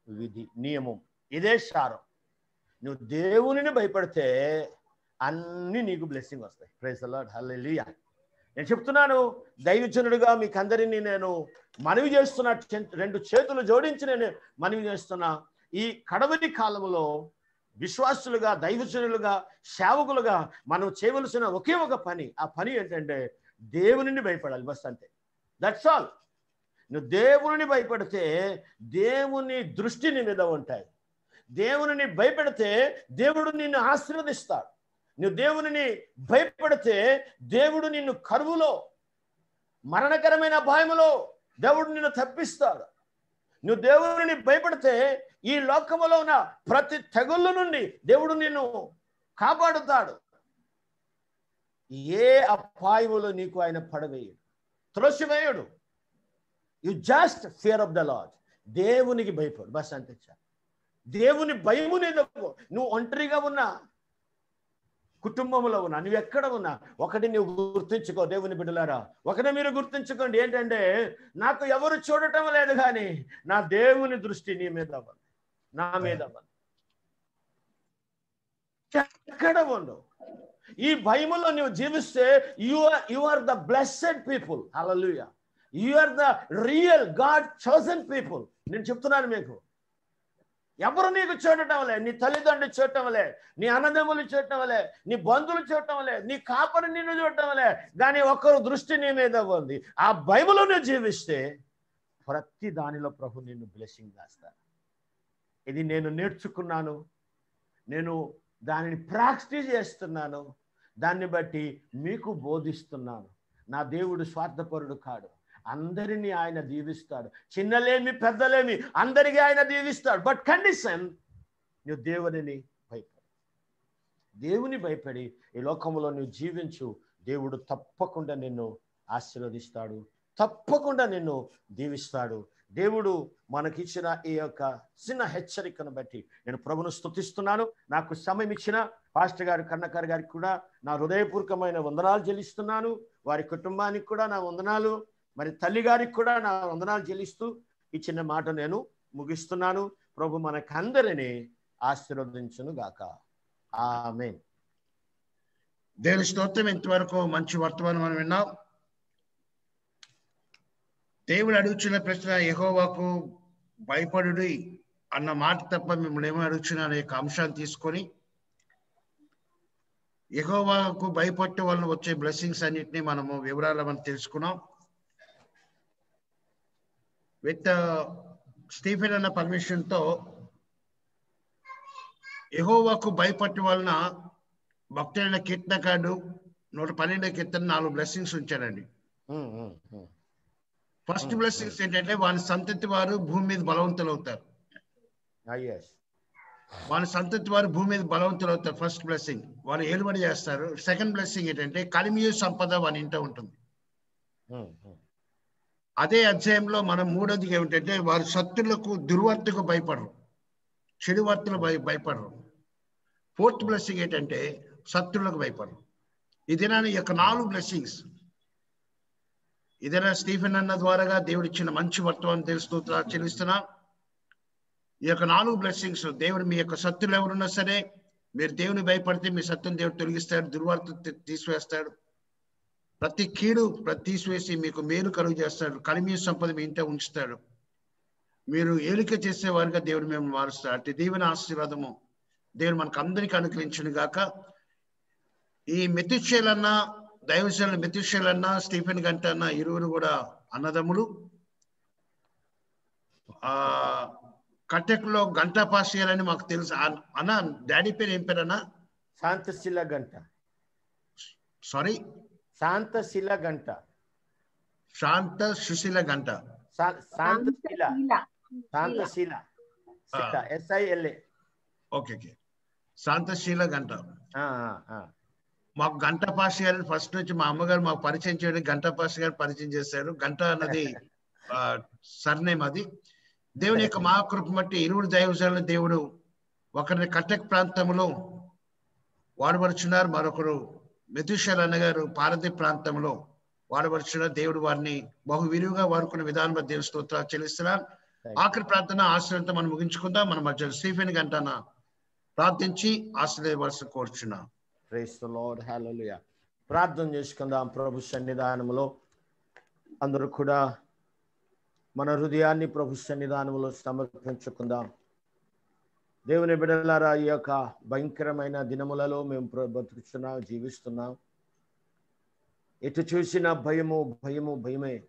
విధి నియమం. ఇదే సారం. నువ్వు దేవునిని భయపడితే అన్ని నీకు బ్లెస్సింగ్ వస్తాయి. ప్రైజ్ అలాడ్ హల్లెలూయా నేను చెప్తున్నాను దైవజనుడిగా మీకు అందరినీ నేను మనవి చేస్తున్న రెండు చేతులు జోడించి నేను మనవి చేస్తున్నా. ఈ కడవరి కాలంలో విశ్వాసులుగా దైవజనులుగా సేవకులుగా మనం చేయవలసిన ఒకే ఒక పని. ఆ పని ఏంటంటే దేవునిని భయపడాలి బస్ అంతే. దట్స్ ఆల్ నువ్వు దేవుని భయపడితే దేవుని దృష్టి నీ మీద ఉంటాయి. దేవుని భయపెడితే దేవుడు నిన్ను ఆశీర్వదిస్తాడు. నువ్వు దేవుని భయపడితే దేవుడు నిన్ను కరువులో మరణకరమైన భయములో దేవుడు నిన్ను తప్పిస్తాడు. నువ్వు దేవుని భయపడితే ఈ లోకములో ఉన్న ప్రతి తెగుళ్ళ నుండి దేవుడు నిన్ను కాపాడుతాడు. ఏ అపాయములో నీకు ఆయన పడవేయడు. త్రోసివేయడు. You just fear of the Lord దేవునికి భయపడు. బస్ అంతే దేవుని భయము నీకు నువ్వు ఒంటరిగా ఉన్నా కుటుంబంలో ఉన్నా నువ్వు ఎక్కడ ఉన్నా ఒకటి నువ్వు గుర్తించుకో దేవుని బిడ్డలారా. ఒకటి మీరు గుర్తించుకోండి ఏంటంటే నాకు ఎవరు చూడటం లేదు కానీ నా దేవుని దృష్టి నీ మీద ఉంది నా మీద ఉంది ఎక్కడ ఉండు? ఈ భయములో నువ్వు జీవిస్తే you are you are the blessed people hallelujah you are the real God chosen people నేను చెప్తున్నాను మీకు. ఎవరు నీకు చూడటం లే నీ తల్లిదండ్రులు చూడటం లే నీ అన్నదమ్ములు చూడటం లే నీ బంధువులు చూడటం లే నీ కాపరి నిన్ను చూడటం లే కానీ ఒక్కరు దృష్టి నీ మీద ఉంది. ఆ బైబిల్లో నువ్వు జీవిస్తే ప్రతి దానిలో ప్రభు నిన్ను బ్లెస్సింగ్ చేస్తాడు. ఇది నేను నేర్చుకున్నాను. నేను దానిని ప్రాక్టీస్ చేస్తున్నాను. దాన్ని బట్టి మీకు బోధిస్తున్నాను. నా దేవుడు స్వార్థపరుడు కాడు. అందరినీ ఆయన దీవిస్తాడు. చిన్నలేమి పెద్దలేమి అందరికీ ఆయన దీవిస్తాడు. బట్ కండిషన్ నువ్వు దేవునిని భయపడు. దేవుని భయపడి ఈ లోకంలో నువ్వు జీవించు. దేవుడు తప్పకుండా నిన్ను ఆశీర్వదిస్తాడు. తప్పకుండా నిన్ను దీవిస్తాడు. దేవుడు మనకిచ్చిన ఈ యొక్క చిన్న హెచ్చరికను బట్టి నేను ప్రభును స్తుతిస్తున్నాను. నాకు సమయం ఇచ్చిన పాస్టర్ గారు కన్నకారు గారికి కూడా నా హృదయపూర్వకమైన వందనాలు చెల్లిస్తున్నాను. వారి కుటుంబానికి కూడా నా వందనాలు. మరి తల్లి గారికి కూడా నా వందనాలు చెల్లిస్తూ ఈ చిన్న మాట నేను ముగిస్తున్నాను. ప్రభు మనకందరినీ ఆశీర్వదించును గాక. ఆమె దేవుని స్తోత్రం ఇంతవరకు మంచి వర్తమానం మనం విన్నాం. దేవుడు అడుగుచున్న ప్రశ్న యహోవాకు భయపడుడి అన్న మాట తప్ప మిమ్మల్ని ఏమో అడుగుచున్న అనే యొక్క అంశాన్ని తీసుకొని యహోవాకు భయపట్టే వలన వచ్చే బ్లెస్సింగ్స్ అన్నిటిని మనము వివరాలు మనం తెలుసుకున్నాం. విత్ స్టీఫెన్ అన్న పర్మిషన్తో యెహోవాకు భయపట్టే వలన భక్తులైన కీర్తనకాడు నూట పన్నెండు కీర్తన నాలుగు బ్లెస్సింగ్స్ ఉంచాడండి. ఫస్ట్. బ్లెస్సింగ్స్ ఏంటంటే వాని సంతతి వారు భూమి మీద బలవంతులు అవుతారు. వాని సంతతి వారు భూమి మీద బలవంతులు అవుతారు ఫస్ట్ బ్లెస్సింగ్ వారు ఏలుబడి చేస్తారు సెకండ్ బ్లెస్సింగ్ ఏంటంటే కలిమియు సంపద వాని ఇంట ఉంటుంది. అదే అధ్యాయంలో మనం మూడోది ఏమిటంటే వారు శత్రులకు దుర్వర్తకు భయపడరు. చెడువర్తులు భయ భయపడరు. ఫోర్త్ బ్లెస్సింగ్ ఏంటంటే శత్రులకు భయపడరు. ఇది నా యొక్క నాలుగు బ్లెస్సింగ్స్. ఇదేనా స్టీఫెన్ అన్న ద్వారాగా దేవుడిచ్చిన మంచి వర్తమానం తెలుస్తూ చెల్లిస్తున్నా. ఈ యొక్క నాలుగు బ్లెస్సింగ్స్ దేవుడు మీ యొక్క శత్రులు ఎవరున్నా సరే మీరు దేవుని భయపడితే మీ సత్తుని దేవుడు తొలగిస్తాడు దుర్వార్త తీసివేస్తాడు. ప్రతి కీడు ప్రతి తీసివేసి మీకు మేలు కలుగు చేస్తాడు కలిమి సంపద మీ ఇంట ఉంచుతాడు. మీరు ఏలిక చేసే వారిగా దేవుడు మేము మారుస్తాడు అటు దీవెన ఆశీర్వాదము దేవుడు మనకు అందరికీ అనుకరించిన గాక. ఈ మెతిషేలన్న దైవశాల మెతిషేలన్న స్టీఫెన్ గంట అన్న ఇరువురు కూడా అన్నదమ్ములు. ఆ కట్టెకులో గంటా పాస్ చేయాలని మాకు తెలుసు. అన్న డాడీ పేరు ఏం పేరు అన్న? శాంతశిల గంట. సారీ? శాంతశిల గంట. శాంత సుశీల గంట శాంతశిల. శీల. శాంతశీల. ఎస్ఐఎల్ఏ. Okay okay. శాంతశీల గంట. ఆ, ఆ, ఆ. మాకు గంట పాస్ చేయాలని ఫస్ట్ నుంచి మా అమ్మగారు మాకు పరిచయం చేయడం గంట పాస్ గారు పరిచయం చేశారు. గంట అన్నది సర్నేమ్ అది. దేవుని యొక్క మహాకృప బట్టి ఇరువురు దైవజనులు దేవుడు ఒకరిని కటక్ ప్రాంతంలో వాడబడుచున్నారు మరొకరు మెతుషల్ అన్నగారు పారదీ ప్రాంతంలో వాడబడుచున్నారు దేవుడు వారిని బహు విరివిగా వాడుకున్న విధానం బట్టి దేవుని స్తోత్రాలు చెల్లిస్తున్నారు ఆఖరి ప్రార్థన ఆశ్రయంతో మనం ముగించుకుందాం. మన మధ్య స్టీఫెన్ గంటన ప్రార్థించి ఆశ్రయవలసి కోరుచున్నాం. ప్రార్థన చేసుకుందాం ప్రభు సన్నిధానములో. అందరూ కూడా మన హృదయాన్ని ప్రభు సన్నిధానములో సమర్పించుకుందాం. దేవుని బిడలారా ఈ యొక్క భయంకరమైన దినములలో మేము ప్ర- బతుకుతున్నాం జీవిస్తున్నాం. ఎటు చూసిన భయము భయము భయమే.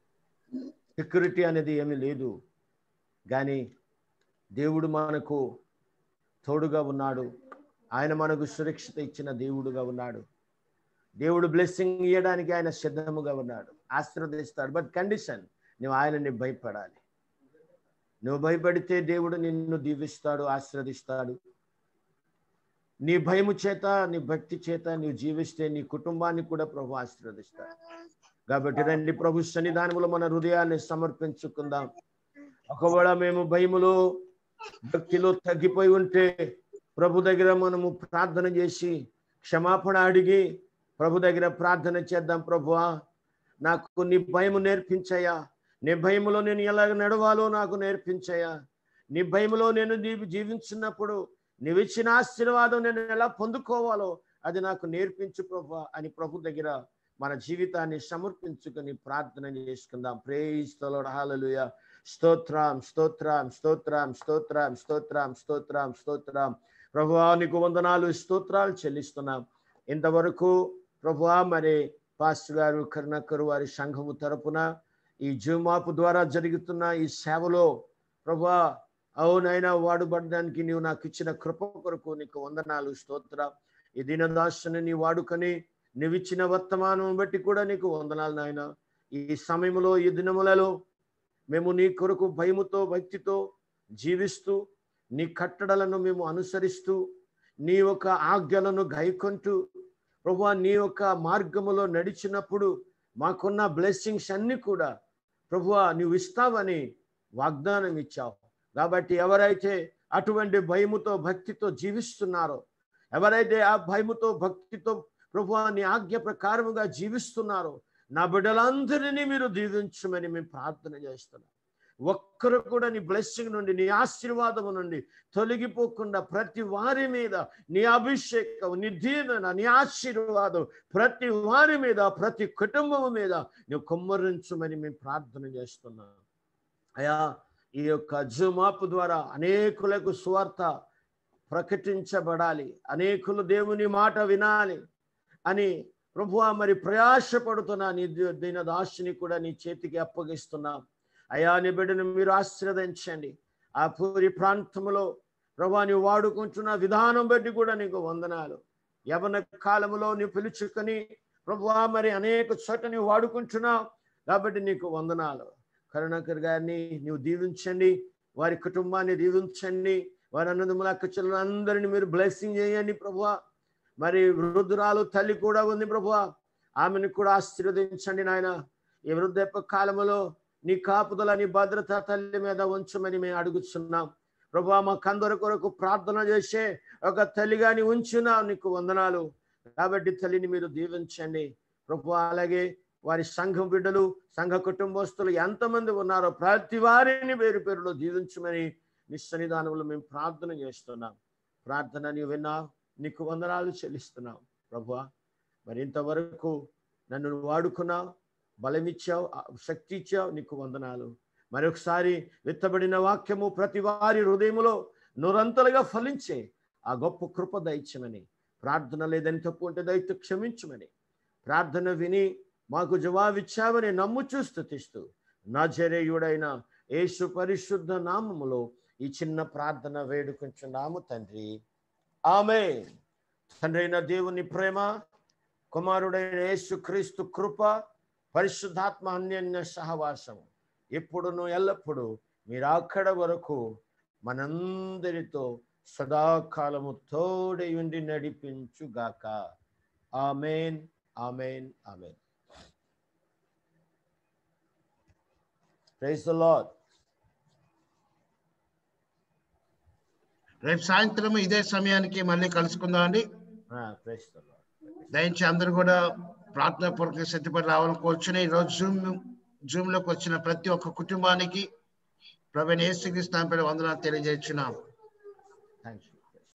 సెక్యూరిటీ అనేది ఏమీ లేదు. కానీ దేవుడు మనకు తోడుగా ఉన్నాడు. ఆయన మనకు సురక్షిత ఇచ్చిన దేవుడుగా ఉన్నాడు. దేవుడు బ్లెస్సింగ్ ఇవ్వడానికి ఆయన సిద్ధముగా ఉన్నాడు. ఆశీర్వదిస్తాడు. బట్ కండిషన్ నువ్వు ఆయనని భయపడాలి. నువ్వు భయపడితే దేవుడు నిన్ను దీవిస్తాడు ఆశ్రదిస్తాడు. నీ భయము చేత నీ భక్తి చేత నీవు జీవిస్తే నీ కుటుంబాన్ని కూడా ప్రభు ఆశీర్వదిస్తాడు కాబట్టి రండి ప్రభు సన్నిధానములో మన హృదయాన్ని సమర్పించుకుందాం. ఒకవేళ మేము భయములో భక్తిలో తగ్గిపోయి ఉంటే ప్రభు దగ్గర మనము ప్రార్థన చేసి క్షమాపణ అడిగి ప్రభు దగ్గర ప్రార్థన చేద్దాం ప్రభువా. నాకు నీ భయము నేర్పించయ్యా. నిర్భయములో నేను ఎలాగ నడవాలో నాకు నేర్పించయ్యా. నిర్భయములో నేను జీవించినప్పుడు నీవు ఇచ్చిన ఆశీర్వాదం నేను ఎలా పొందుకోవాలో అది నాకు నేర్పించు ప్రభు అని ప్రభు దగ్గర మన జీవితాన్ని సమర్పించుకొని ప్రార్థన చేసుకుందాం. ప్రేయిస్తలోడ హాలలుయ స్తోత్రం స్తోత్రం స్తోత్రం స్తోత్రం స్తోత్రం స్తోత్రం స్తోత్రం. ప్రభువా నీకు వందనాలు స్తోత్రాలు చెల్లిస్తున్నాం. ఇంతవరకు ప్రభువా మరి పాస్టర్ గారు కరుణాకర్ వారి సంఘము తరపున ఈ జూమాపు ద్వారా జరుగుతున్న ఈ సేవలో ప్రభా అవునైనా వాడుబడడానికి నీవు నాకు ఇచ్చిన కృప కొరకు నీకు వందనాలు స్తోత్ర. ఈ దీనదాసుని నీ వాడుకొని నువ్విచ్చిన వర్తమానం బట్టి కూడా నీకు వందనాలు నాయన. ఈ సమయంలో ఈ దినములలో మేము నీ కొరకు భయముతో భక్తితో జీవిస్తూ నీ కట్టడలను మేము అనుసరిస్తూ నీ యొక్క ఆజ్ఞలను గైకొంటూ ప్రభు నీ యొక్క మార్గములో నడిచినప్పుడు మాకున్న బ్లెస్సింగ్స్ అన్నీ కూడా ప్రభువా నువ్వు ఇస్తావని వాగ్దానం ఇచ్చావు. కాబట్టి ఎవరైతే అటువంటి భయముతో భక్తితో జీవిస్తున్నారో ఎవరైతే ఆ భయముతో భక్తితో ప్రభు నీ ఆజ్ఞ ప్రకారముగా జీవిస్తున్నారో నా బిడ్డలందరినీ మీరు దీవించమని మేము ప్రార్థన చేస్తున్నాం. ఒక్కరు కూడా నీ బ్లెస్సింగ్ నుండి నీ ఆశీర్వాదము నుండి తొలగిపోకుండా ప్రతి వారి మీద నీ అభిషేకం నీ దీవెన నీ ఆశీర్వాదం ప్రతి వారి మీద ప్రతి కుటుంబం మీద నువ్వు కుమ్మరించమని మేము ప్రార్థన చేస్తున్నాం. అయా ఈ యొక్క జుమాపు ద్వారా అనేకులకు స్వార్థ ప్రకటించబడాలి అనేకులు దేవుని మాట వినాలి అని ప్రభువా మరి ప్రయాసపడుతున్నా నీ దీన దాసుని కూడా నీ చేతికి అప్పగిస్తున్నాం. అయా నీ బిడ్డను మీరు ఆశీర్వదించండి. ఆ పూరి ప్రాంతంలో ప్రభా నీ వాడుకుంటున్న విధానం బట్టి కూడా నీకు వందనాలు. యవన కాలంలో నీ పిలుచుకొని ప్రభువా మరి అనేక చోట నీవు వాడుకుంటున్నావు కాబట్టి నీకు వందనాలు. కరుణాకర్ గారిని నీవు దీవించండి వారి కుటుంబాన్ని దీవించండి వారి అన్నదమ్ముల అక్కచెల్లెలు అందరినీ మీరు బ్లెస్సింగ్ చేయండి ప్రభువా మరి వృద్ధురాలు తల్లి కూడా ఉంది ప్రభువా ఆమెను కూడా ఆశీర్వదించండి నాయన. ఈ వృద్ధత్వ కాలంలో నీ కాపుదల నీ భద్రత తల్లి మీద ఉంచమని మేము అడుగుతున్నాం ప్రభా మాకందరి కొరకు ప్రార్థన చేసే ఒక తల్లిగాని ఉంచున్నావు నీకు వందనాలు. కాబట్టి తల్లిని మీరు దీవించండి. ప్రభు అలాగే వారి సంఘం బిడ్డలు సంఘ కుటుంబస్తులు ఎంతమంది ఉన్నారో ప్రతి వారిని పేరు పేరులో దీవించమని నీ సన్నిధానంలో మేము ప్రార్థన చేస్తున్నాం. ప్రార్థన నీవు విన్నా నీకు వందనాలు చెల్లిస్తున్నాం. ప్రభు మరి ఇంతవరకు నన్ను వాడుకున్నావు. బలమిచ్చావు శక్తి ఇచ్చావు నీకు వందనాలు. మరొకసారి విత్తబడిన వాక్యము ప్రతి వారి హృదయములో నూరంతలుగా ఫలించే ఆ గొప్ప కృప దయచమని ప్రార్థన లేదని తప్పు ఉంటే దయతో క్షమించమని. ప్రార్థన విని మాకు జవాబిచ్చావని నమ్ముచూ స్థుతిస్తూ నాజరేయుడైన యేసు పరిశుద్ధ నామములో ఈ చిన్న ప్రార్థన వేడుకుంటున్నాము తండ్రి. ఆమె తండ్రైన దేవుని ప్రేమ కుమారుడైన యేసు క్రీస్తు కృప పరిశుద్ధాత్మ అన్యోన్య సహవాసం ఎప్పుడును ఎల్లప్పుడూ మీరు అక్కడ వరకు మనందరితో సదాకాలము తోడై ఉండి నడిపించుగాక. ఆమెన్ ఆమెన్ ఆమెన్. ప్రైజ్ రేపు సాయంత్రం ఇదే సమయానికి మళ్ళీ కలుసుకుందాం అండి దయచేసి అందరూ కూడా ప్రార్థన పూర్వక సిద్ధపడి రావాలని కోరుచుని ఈరోజు జూమ్ జూమ్లోకి వచ్చిన ప్రతి ఒక్క కుటుంబానికి ప్రవీణ్ ఏసుక్రీస్తు పేరు వందన తెలియజేస్తున్నాం. Thank you